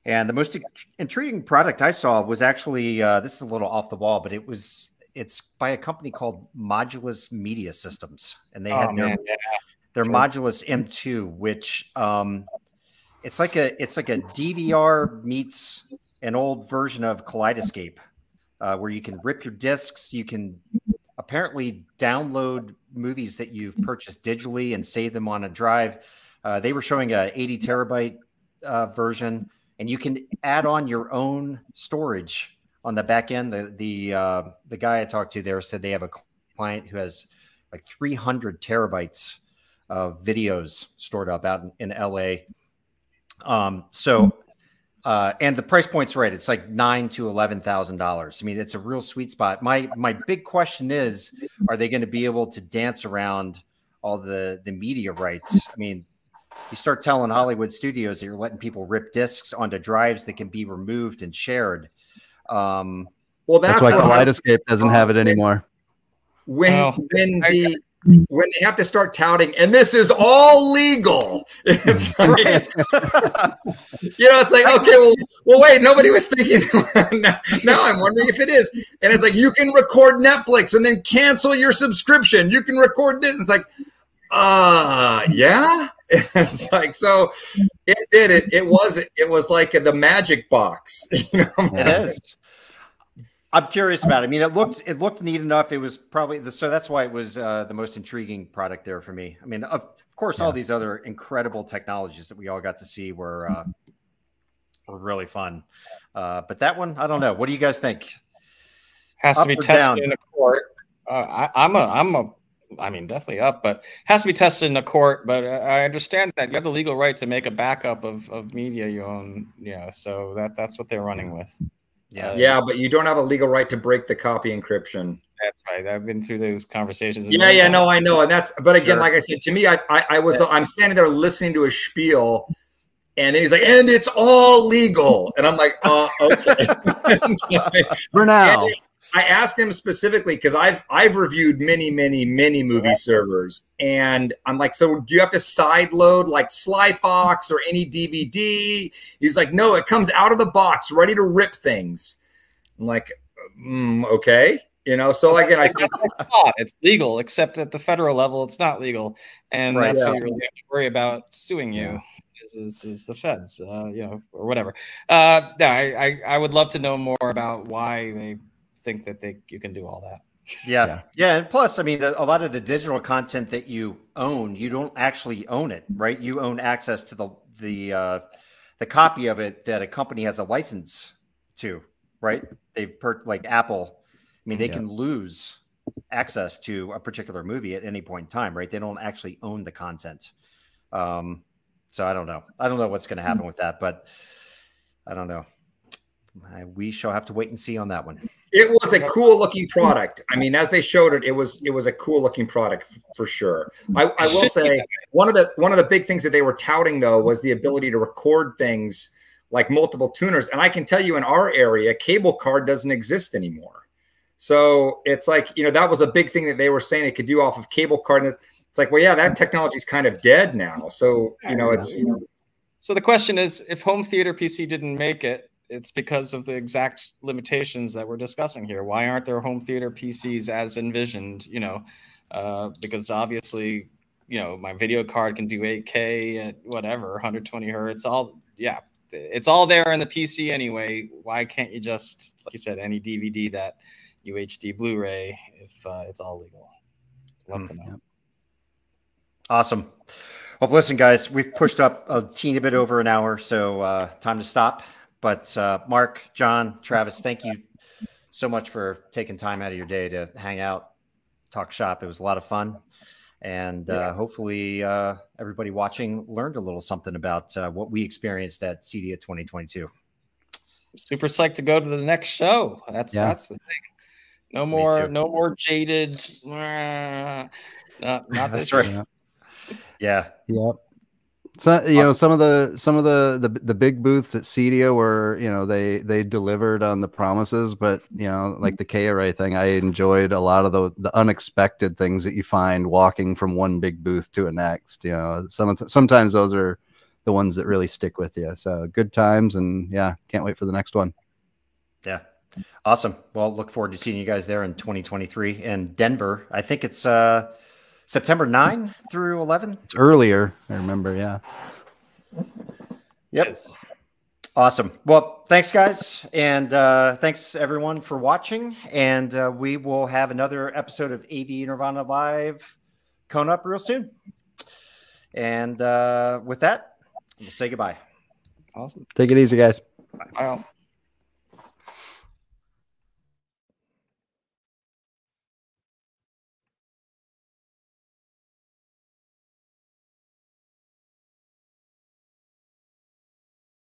and the most intriguing product I saw was actually uh, this is a little off the wall, but it was it's by a company called Modulus Media Systems, and they oh, had their yeah. their sure. Modulus M2, which um, it's like a it's like a DVR meets an old version of Kaleidescape, uh, where you can rip your discs, you can apparently download movies that you've purchased digitally and save them on a drive. Uh, they were showing a 80 terabyte uh, version, and you can add on your own storage on the back end. The the uh, the guy I talked to there said they have a client who has like 300 terabytes of videos stored up out in, in LA. Um, so, uh, and the price point's right. It's like nine to eleven thousand dollars. I mean, it's a real sweet spot. My my big question is, are they going to be able to dance around all the the media rights? I mean, you start telling Hollywood studios that you're letting people rip discs onto drives that can be removed and shared. Um, well, that's, that's why Kaleidescape doesn't have it anymore. When oh, when the when they have to start touting, and this is all legal. It's like, you know, it's like, okay, well, well, wait, nobody was thinking. now, now, I'm wondering if it is. And it's like, you can record Netflix and then cancel your subscription. You can record this. It's like, uh, yeah. It's like, so it did it. It was, it was like the magic box. You know, it is. I'm curious about it. I mean, it looked it looked neat enough. It was probably the, so that's why it was uh, the most intriguing product there for me. I mean, of, of course, yeah. all these other incredible technologies that we all got to see were uh, were really fun. Uh, but that one, I don't know. What do you guys think? Has up to be tested down? in a court. Uh, I, I'm a I'm a I mean, definitely up, but has to be tested in a court. But I understand that you have the legal right to make a backup of, of media you own. You know, so that that's what they're running with. Yeah. Yeah, but you don't have a legal right to break the copy encryption. That's right. I've been through those conversations. Yeah, yeah, no, I know. And that's but again, sure. like I said, to me, I, I, I was yeah. I'm standing there listening to a spiel and then he's like, and it's all legal. And I'm like, uh, okay. For now. I asked him specifically because I've I've reviewed many many many movie servers, and I'm like, so do you have to side load like Slyfox or AnyDVD? He's like, no, it comes out of the box, ready to rip things. I'm like, mm, okay, you know. So again, I think it's legal, except at the federal level, it's not legal, and right, that's yeah. what you really have to worry about suing you. Yeah. Is, is, is, the feds, uh, you know, or whatever. Uh, yeah, I, I, I would love to know more about why they think that they you can do all that. Yeah. yeah. Yeah. And plus, I mean, the, a lot of the digital content that you own, you don't actually own it, right? You own access to the, the, uh, the copy of it that a company has a license to, right? They've per like Apple. I mean, they yeah. can lose access to a particular movie at any point in time, right? They don't actually own the content. Um, so I don't know. I don't know what's going to happen with that, but I don't know. We shall have to wait and see on that one. It was a cool looking product. I mean, as they showed it, it was it was a cool looking product for sure. I, I will say one of the one of the big things that they were touting though was the ability to record things like multiple tuners. And I can tell you in our area, cable card doesn't exist anymore. So it's like, you know, that was a big thing that they were saying it could do off of cable card. And it's like, well, yeah, that technology is kind of dead now. So, you know, it's. You know, so the question is if home theater PC didn't make it, it's because of the exact limitations that we're discussing here. Why aren't there home theater PCs as envisioned? You know, uh, because obviously, you know, my video card can do 8K at whatever 120 hertz. All yeah, it's all there in the PC anyway. Why can't you just, like you said, AnyDVD that UHD Blu-ray if uh, it's all legal. Love mm, to know. Yeah. Awesome. Well, listen, guys, we've pushed up a teeny bit over an hour, so uh, time to stop. But uh, Mark, John, Travis, thank you so much for taking time out of your day to hang out, talk shop. It was a lot of fun. And uh, yeah. hopefully, uh, everybody watching learned a little something about uh, what we experienced at CEDIA 2022. Super psyched to go to the next show. That's yeah. that's the thing. No more, no more jaded. not, not that's right. Yeah. Yep. So you awesome. know some of the some of the, the the big booths at CEDIA were you know they they delivered on the promises, but you know like the KRA thing, I enjoyed a lot of the the unexpected things that you find walking from one big booth to a next. You know, some sometimes those are the ones that really stick with you. So good times, and yeah, can't wait for the next one. Yeah, awesome. Well, look forward to seeing you guys there in 2023 in Denver. I think it's uh September 9 through 11? It's earlier, I remember. Yeah. Yep. Yes. Awesome. Well, thanks, guys. And uh, thanks, everyone, for watching. And uh, we will have another episode of AV Nirvana Live coming up real soon. And uh, with that, we'll say goodbye. Awesome. Take it easy, guys. Bye.